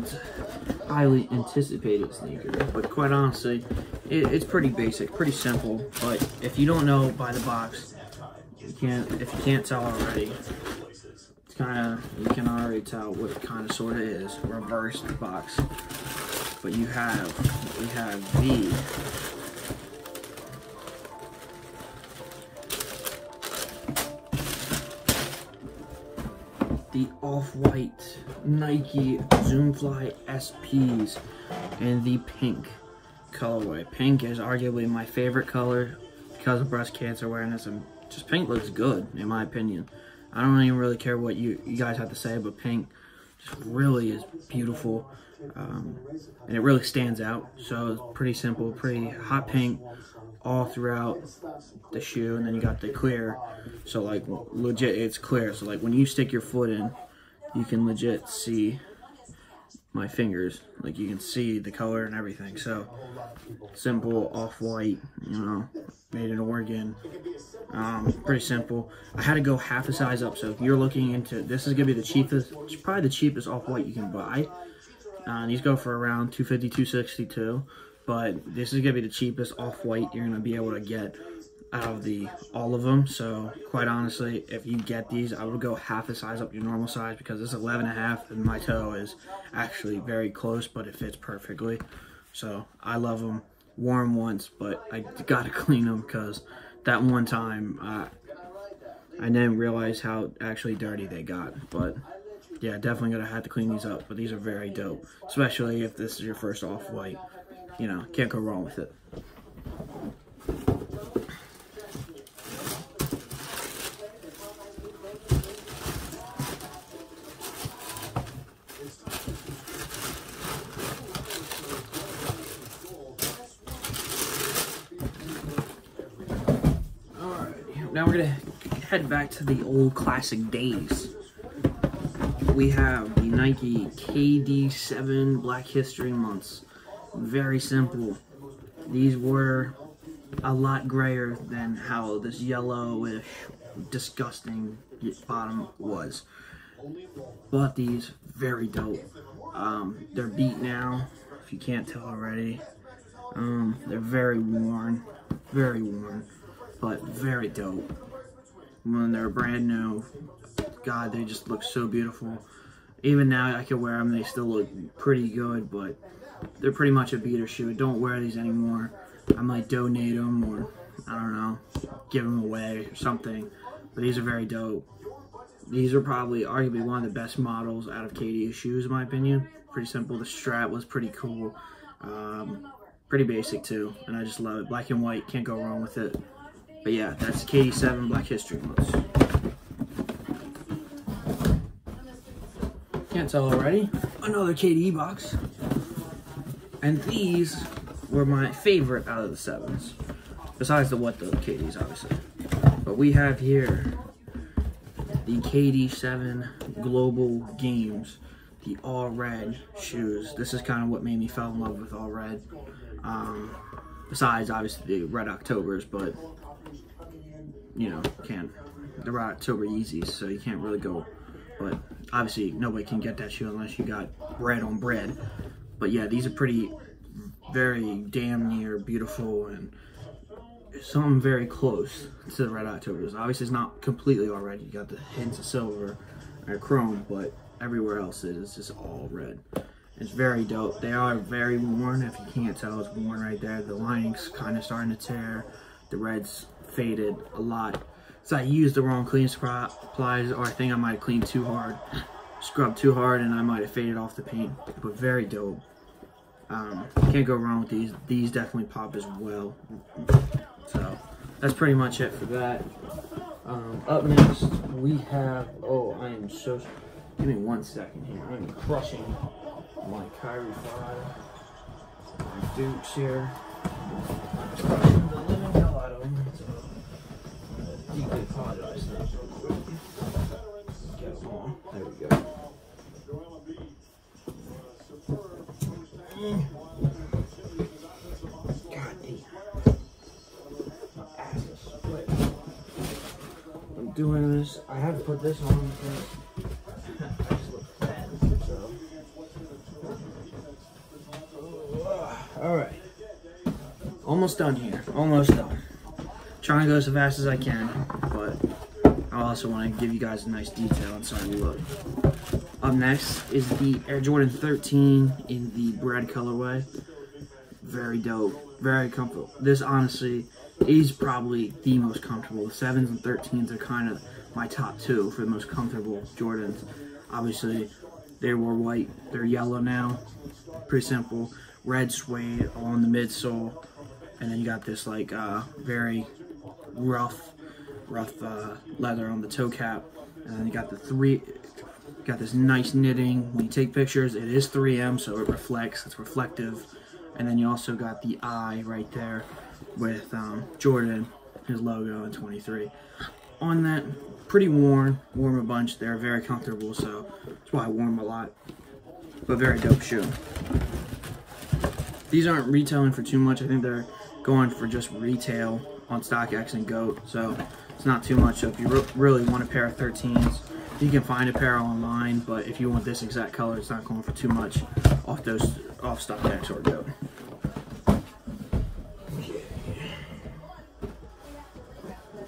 highly anticipated sneaker. But quite honestly, it, it's pretty basic, pretty simple. But if you don't know by the box, you can't. If you can't tell already, it's kind of you can already tell what kind of sort of is. Reversed box. But you have we have the the off-white Nike Zoomfly SPs in the pink colorway. Pink is arguably my favorite color because of breast cancer awareness and just pink looks good in my opinion. I don't even really care what you, you guys have to say, but pink just really is beautiful. Um, and it really stands out. So it's pretty simple, pretty hot pink all throughout the shoe and then you got the clear. So like legit it's clear. So like when you stick your foot in you can legit see my fingers. Like you can see the color and everything. So simple off-white you know made in Oregon. Um, pretty simple. I had to go half a size up so if you're looking into this is gonna be the cheapest probably the cheapest off-white you can buy. Uh, these go for around 250 262 but this is gonna be the cheapest off-white you're gonna be able to get out of the all of them. So quite honestly if you get these i would go half a size up your normal size because this 11 and a half and my toe is actually very close but it fits perfectly. So i love them warm once but i gotta clean them because that one time uh, i didn't realize how actually dirty they got but yeah definitely gonna have to clean these up but these are very dope especially if this is your first off-white you know, can't go wrong with it. Alright, now we're gonna head back to the old classic days. We have the Nike KD7 Black History Months very simple. These were a lot grayer than how this yellowish, disgusting bottom was. Bought these, very dope. Um, they're beat now, if you can't tell already. Um, they're very worn, very worn, but very dope. When they're brand new, God, they just look so beautiful. Even now, I can wear them, they still look pretty good, but they're pretty much a beater shoe. Don't wear these anymore. I might donate them or, I don't know, give them away or something. But these are very dope. These are probably arguably one of the best models out of KD's shoes in my opinion. Pretty simple. The strap was pretty cool. Um, pretty basic too. And I just love it. Black and white. Can't go wrong with it. But yeah, that's KD7 Black History Months. Can't tell already. Another KD box. And these were my favorite out of the sevens. Besides the what the KDs, obviously. But we have here the KD7 Global Games, the all red shoes. This is kind of what made me fall in love with all red. Um, besides, obviously, the red Octobers, but, you know, can't the Red October Yeezys, so you can't really go. But obviously, nobody can get that shoe unless you got bread on bread. But yeah, these are pretty, very damn near beautiful and something very close to the Red Octobers. Obviously, it's not completely all red. You got the hints of silver or chrome, but everywhere else it is just all red. It's very dope. They are very worn. If you can't tell, it's worn right there. The lining's kind of starting to tear. The red's faded a lot. So I used the wrong clean supplies, or I think I might have cleaned too hard, scrubbed too hard, and I might have faded off the paint. But very dope. Um, can't go wrong with these. These definitely pop as well. So that's pretty much it for that. Um, up next, we have. Oh, I am so. Give me one second here. I'm crushing my Kyrie 5. My Dukes here. Crushing the living hell out of them. So, I'm doing this. I have to put this on because I just look fat. So. All right. Almost done here. Almost done. Trying to go as fast as I can, but I also want to give you guys a nice detail inside the look. Up next is the Air Jordan 13 in the bread colorway. Very dope. Very comfortable. This honestly is probably the most comfortable. The 7s and 13s are kind of my top two for the most comfortable Jordans. Obviously, they were white. They're yellow now. Pretty simple. Red suede on the midsole. And then you got this like uh, very rough, rough uh, leather on the toe cap. And then you got the three, got this nice knitting. When you take pictures, it is 3M, so it reflects. It's reflective. And then you also got the eye right there with um, Jordan, his logo, and 23. On that, pretty worn, warm a bunch. They're very comfortable, so that's why I wore them a lot. But very dope shoe. These aren't retailing for too much. I think they're going for just retail on StockX and GOAT, so it's not too much. So if you re really want a pair of 13s, you can find a pair online, but if you want this exact color, it's not going for too much off those off StockX or GOAT.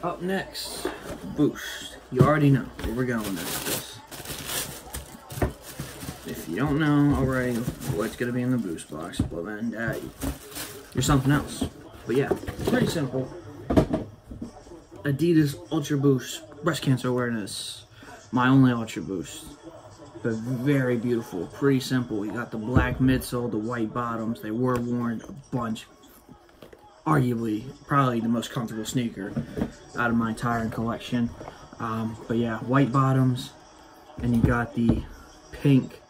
Up next, Boost. You already know where we're going with this. If you don't know already what's going to be in the Boost box, well then uh, you're something else. But yeah, pretty simple. Adidas Ultra Boost breast cancer awareness. My only Ultra Boost. But very beautiful, pretty simple. You got the black midsole, the white bottoms. They were worn a bunch. Arguably, probably the most comfortable sneaker out of my entire collection. Um, but yeah, white bottoms, and you got the pink,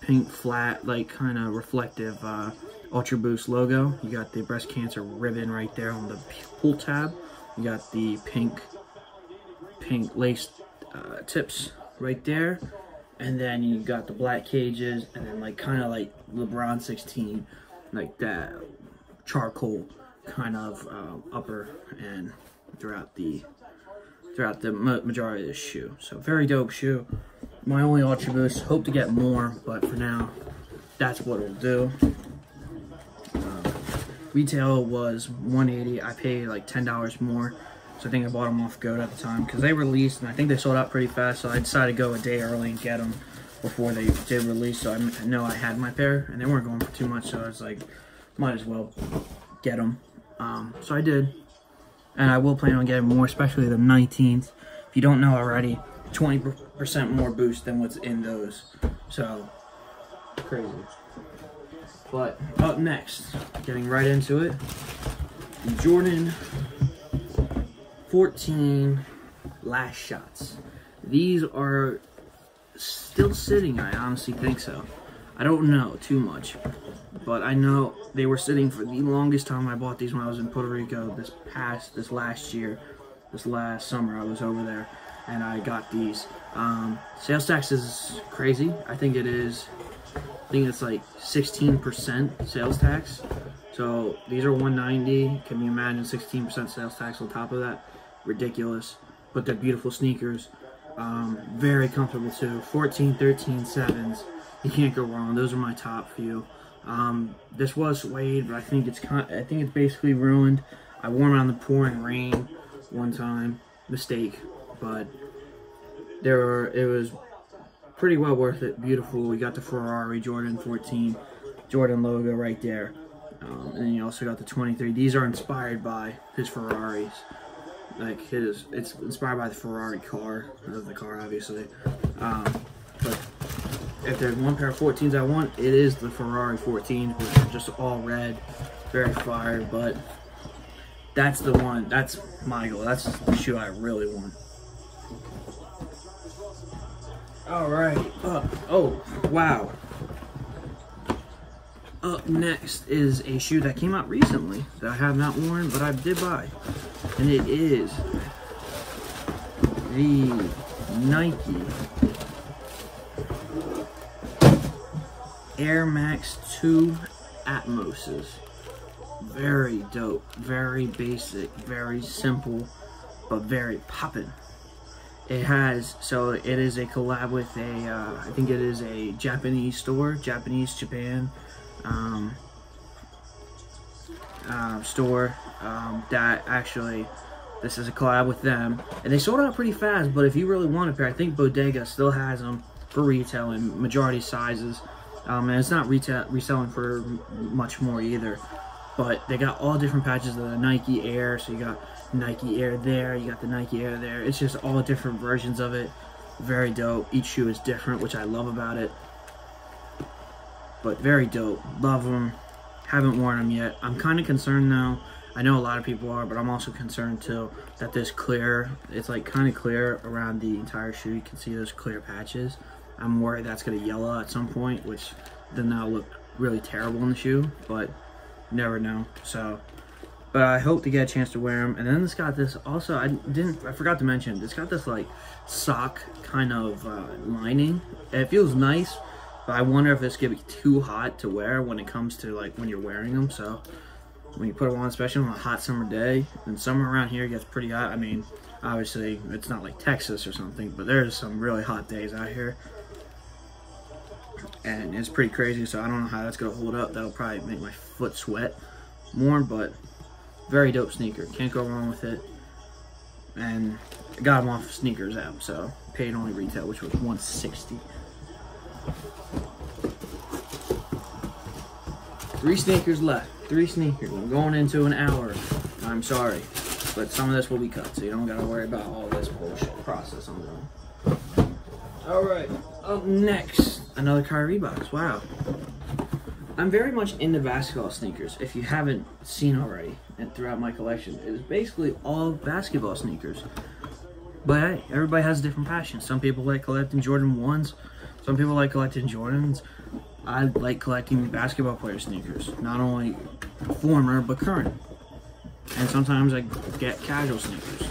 pink flat, like kind of reflective uh, Ultra Boost logo. You got the breast cancer ribbon right there on the pull tab. You got the pink, pink lace uh, tips right there. And then you got the black cages, and then like kind of like LeBron 16, like that charcoal kind of uh, upper and throughout the throughout the majority of this shoe. So very dope shoe. My only Ultra Boost. Hope to get more, but for now, that's what it'll do. Retail was 180 I paid like $10 more. So I think I bought them off Goat at the time because they released and I think they sold out pretty fast. So I decided to go a day early and get them before they did release. So I know I had my pair and they weren't going for too much. So I was like, might as well get them. Um, so I did. And I will plan on getting more, especially the 19th. If you don't know already, 20% more boost than what's in those. So, crazy. But up next, getting right into it, Jordan 14 last shots. These are still sitting, I honestly think so. I don't know too much, but I know they were sitting for the longest time. I bought these when I was in Puerto Rico this past, this last year, this last summer I was over there, and I got these. Um, sales tax is crazy. I think it is, I think it's like 16% sales tax. So these are 190. Can you imagine 16% sales tax on top of that? Ridiculous. but they're beautiful sneakers. Um, very comfortable too. 14, 13, 7s. You can't go wrong. Those are my top few. Um, this was suede, but I think it's kind. I think it's basically ruined. I wore them on the pouring rain one time. Mistake, but there were, it was pretty well worth it. Beautiful. We got the Ferrari Jordan 14 Jordan logo right there. Um, and you also got the 23. These are inspired by his Ferraris. Like his, it's inspired by the Ferrari car, of the car obviously. Um, but if there's one pair of 14s I want, it is the Ferrari 14s, which just all red, very fire. But that's the one. That's my goal. That's the shoe I really want. All right. Uh, oh, wow. Up next is a shoe that came out recently that I have not worn, but I did buy. And it is the Nike Air Max 2 Atmoses. Very dope, very basic, very simple, but very poppin'. It has, so it is a collab with a, uh, I think it is a Japanese store, Japanese Japan um, uh, store um, that actually, this is a collab with them. And they sold out pretty fast, but if you really want a pair, I think Bodega still has them for retail in majority sizes. Um, and it's not retail reselling for much more either. But they got all different patches of the Nike Air. So you got Nike Air there, you got the Nike Air there. It's just all different versions of it. Very dope. Each shoe is different, which I love about it. But very dope. Love them. Haven't worn them yet. I'm kind of concerned though. I know a lot of people are, but I'm also concerned too that this clear, it's like kind of clear around the entire shoe. You can see those clear patches. I'm worried that's going to yellow at some point, which then that'll look really terrible in the shoe, but never know. So, but I hope to get a chance to wear them. And then it's got this, also, I didn't, I forgot to mention, it's got this like sock kind of uh, lining. It feels nice, but I wonder if it's gonna be too hot to wear when it comes to like when you're wearing them. So when you put them on, especially on a hot summer day, and summer around here gets pretty hot. I mean, obviously it's not like Texas or something, but there's some really hot days out here and it's pretty crazy so I don't know how that's gonna hold up. That'll probably make my foot sweat more but very dope sneaker. Can't go wrong with it. And I got them off sneakers app so paid only retail which was 160 three sneakers left. Three sneakers. I'm going into an hour. I'm sorry but some of this will be cut so you don't gotta worry about all this bullshit process I'm all right up next Another Kyrie box. Wow. I'm very much into basketball sneakers. If you haven't seen already, and throughout my collection, it is basically all basketball sneakers. But hey, everybody has a different passion. Some people like collecting Jordan 1s. Some people like collecting Jordans. I like collecting basketball player sneakers. Not only former, but current. And sometimes I get casual sneakers.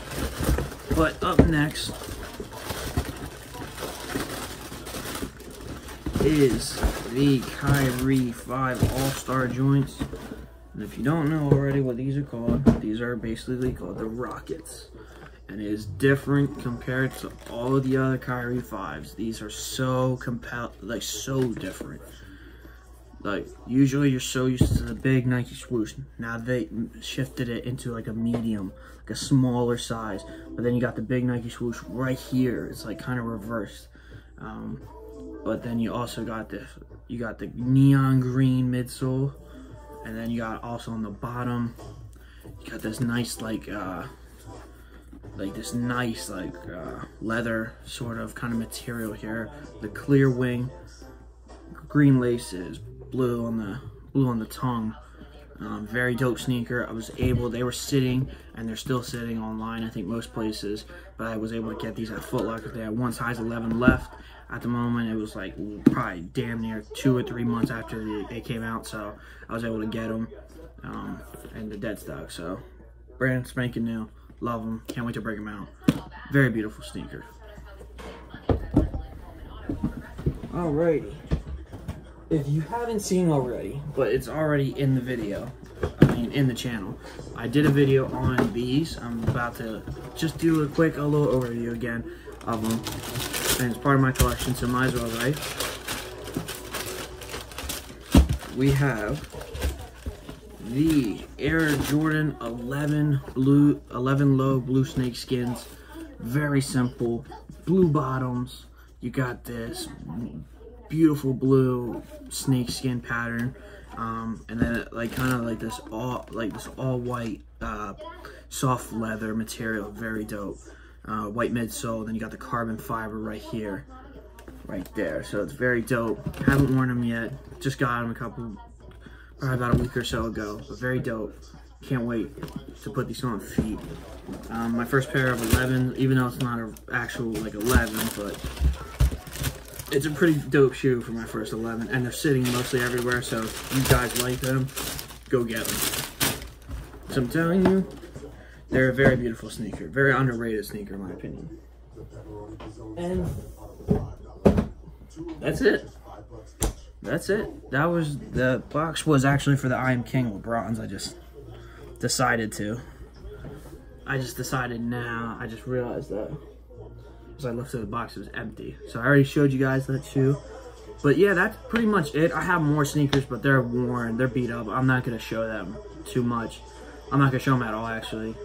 But up next, is the Kyrie 5 All-Star joints. And if you don't know already what these are called, these are basically called the Rockets. And it is different compared to all the other Kyrie 5s. These are so compel like so different. Like, usually you're so used to the big Nike swoosh. Now they shifted it into like a medium, like a smaller size. But then you got the big Nike swoosh right here. It's like kind of reversed. Um, but then you also got the you got the neon green midsole and then you got also on the bottom you got this nice like uh like this nice like uh, leather sort of kind of material here. The clear wing green laces blue on the blue on the tongue. Um, very dope sneaker. I was able they were sitting and they're still sitting online i think most places but i was able to get these at Foot Locker. They had one size 11 left at the moment. It was like probably damn near two or three months after they, came out, so I was able to get them um, and the dead stock. So brand spanking new, love them. Can't wait to break them out. Very beautiful sneaker. Alrighty. if you haven't seen already, but it's already in the video, I mean, in the channel, I did a video on these. I'm about to just do a quick, a little overview again of them. And it's part of my collection, so might as well, right? We have the Air Jordan 11 blue, 11 low blue snake skins. Very simple. Blue bottoms. You got this beautiful blue snake skin pattern. Um, and then like kind of like this all like this all white uh, soft leather material, very dope. Uh, white midsole, then you got the carbon fiber right here, right there. So it's very dope. Haven't worn them yet. Just got them a couple, probably about a week or so ago. But very dope. Can't wait to put these on feet. Um, my first pair of 11, even though it's not an actual like 11, but it's a pretty dope shoe for my first 11 and they're sitting mostly everywhere so if you guys like them go get them so i'm telling you they're a very beautiful sneaker very underrated sneaker in my opinion and that's it that's it that was the box was actually for the i am king lebrons i just decided to i just decided now i just realized that as I lifted the box, it was empty. So I already showed you guys that shoe. But yeah, that's pretty much it. I have more sneakers, but they're worn, they're beat up. I'm not going to show them too much. I'm not going to show them at all, actually,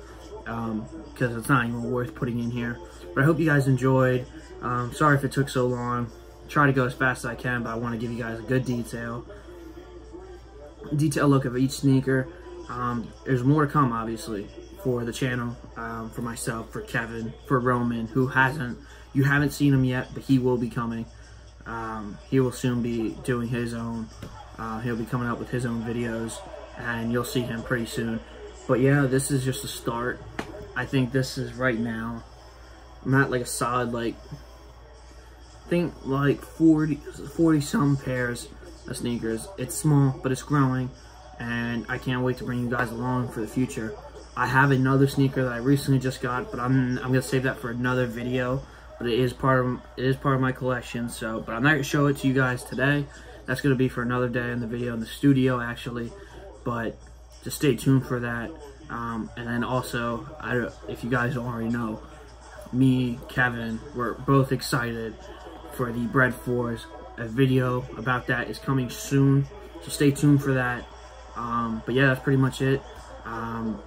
because um, it's not even worth putting in here. But I hope you guys enjoyed. Um, sorry if it took so long. Try to go as fast as I can, but I want to give you guys a good detail. Detail look of each sneaker. Um, there's more to come, obviously for the channel, um, for myself, for Kevin, for Roman, who hasn't, you haven't seen him yet, but he will be coming. Um, he will soon be doing his own, uh, he'll be coming out with his own videos, and you'll see him pretty soon. But yeah, this is just a start. I think this is right now, I'm at like a solid, like, I think like 40, 40 some pairs of sneakers. It's small, but it's growing, and I can't wait to bring you guys along for the future. I have another sneaker that I recently just got, but I'm I'm gonna save that for another video. But it is part of it is part of my collection. So, but I'm not gonna show it to you guys today. That's gonna be for another day in the video in the studio actually. But just stay tuned for that. Um, and then also, I if you guys don't already know, me, Kevin, we're both excited for the Bread Fours. A video about that is coming soon, so stay tuned for that. Um, but yeah, that's pretty much it. Um,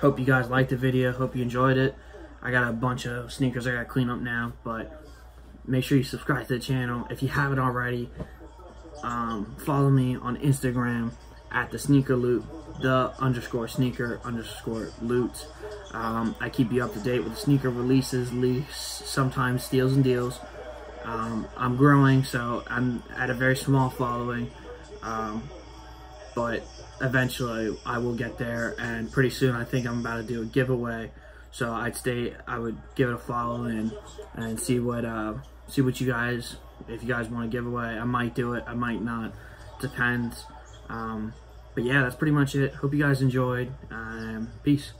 Hope you guys liked the video. Hope you enjoyed it. I got a bunch of sneakers I got to clean up now, but make sure you subscribe to the channel. If you haven't already, um, follow me on Instagram at the sneaker loot, the underscore sneaker underscore loot. Um, I keep you up to date with the sneaker releases, leaks, sometimes steals and deals. Um, I'm growing, so I'm at a very small following. Um, but eventually I will get there and pretty soon I think I'm about to do a giveaway so I'd stay I would give it a follow and and see what uh see what you guys if you guys want a giveaway. I might do it I might not depends um but yeah that's pretty much it. Hope you guys enjoyed. Um peace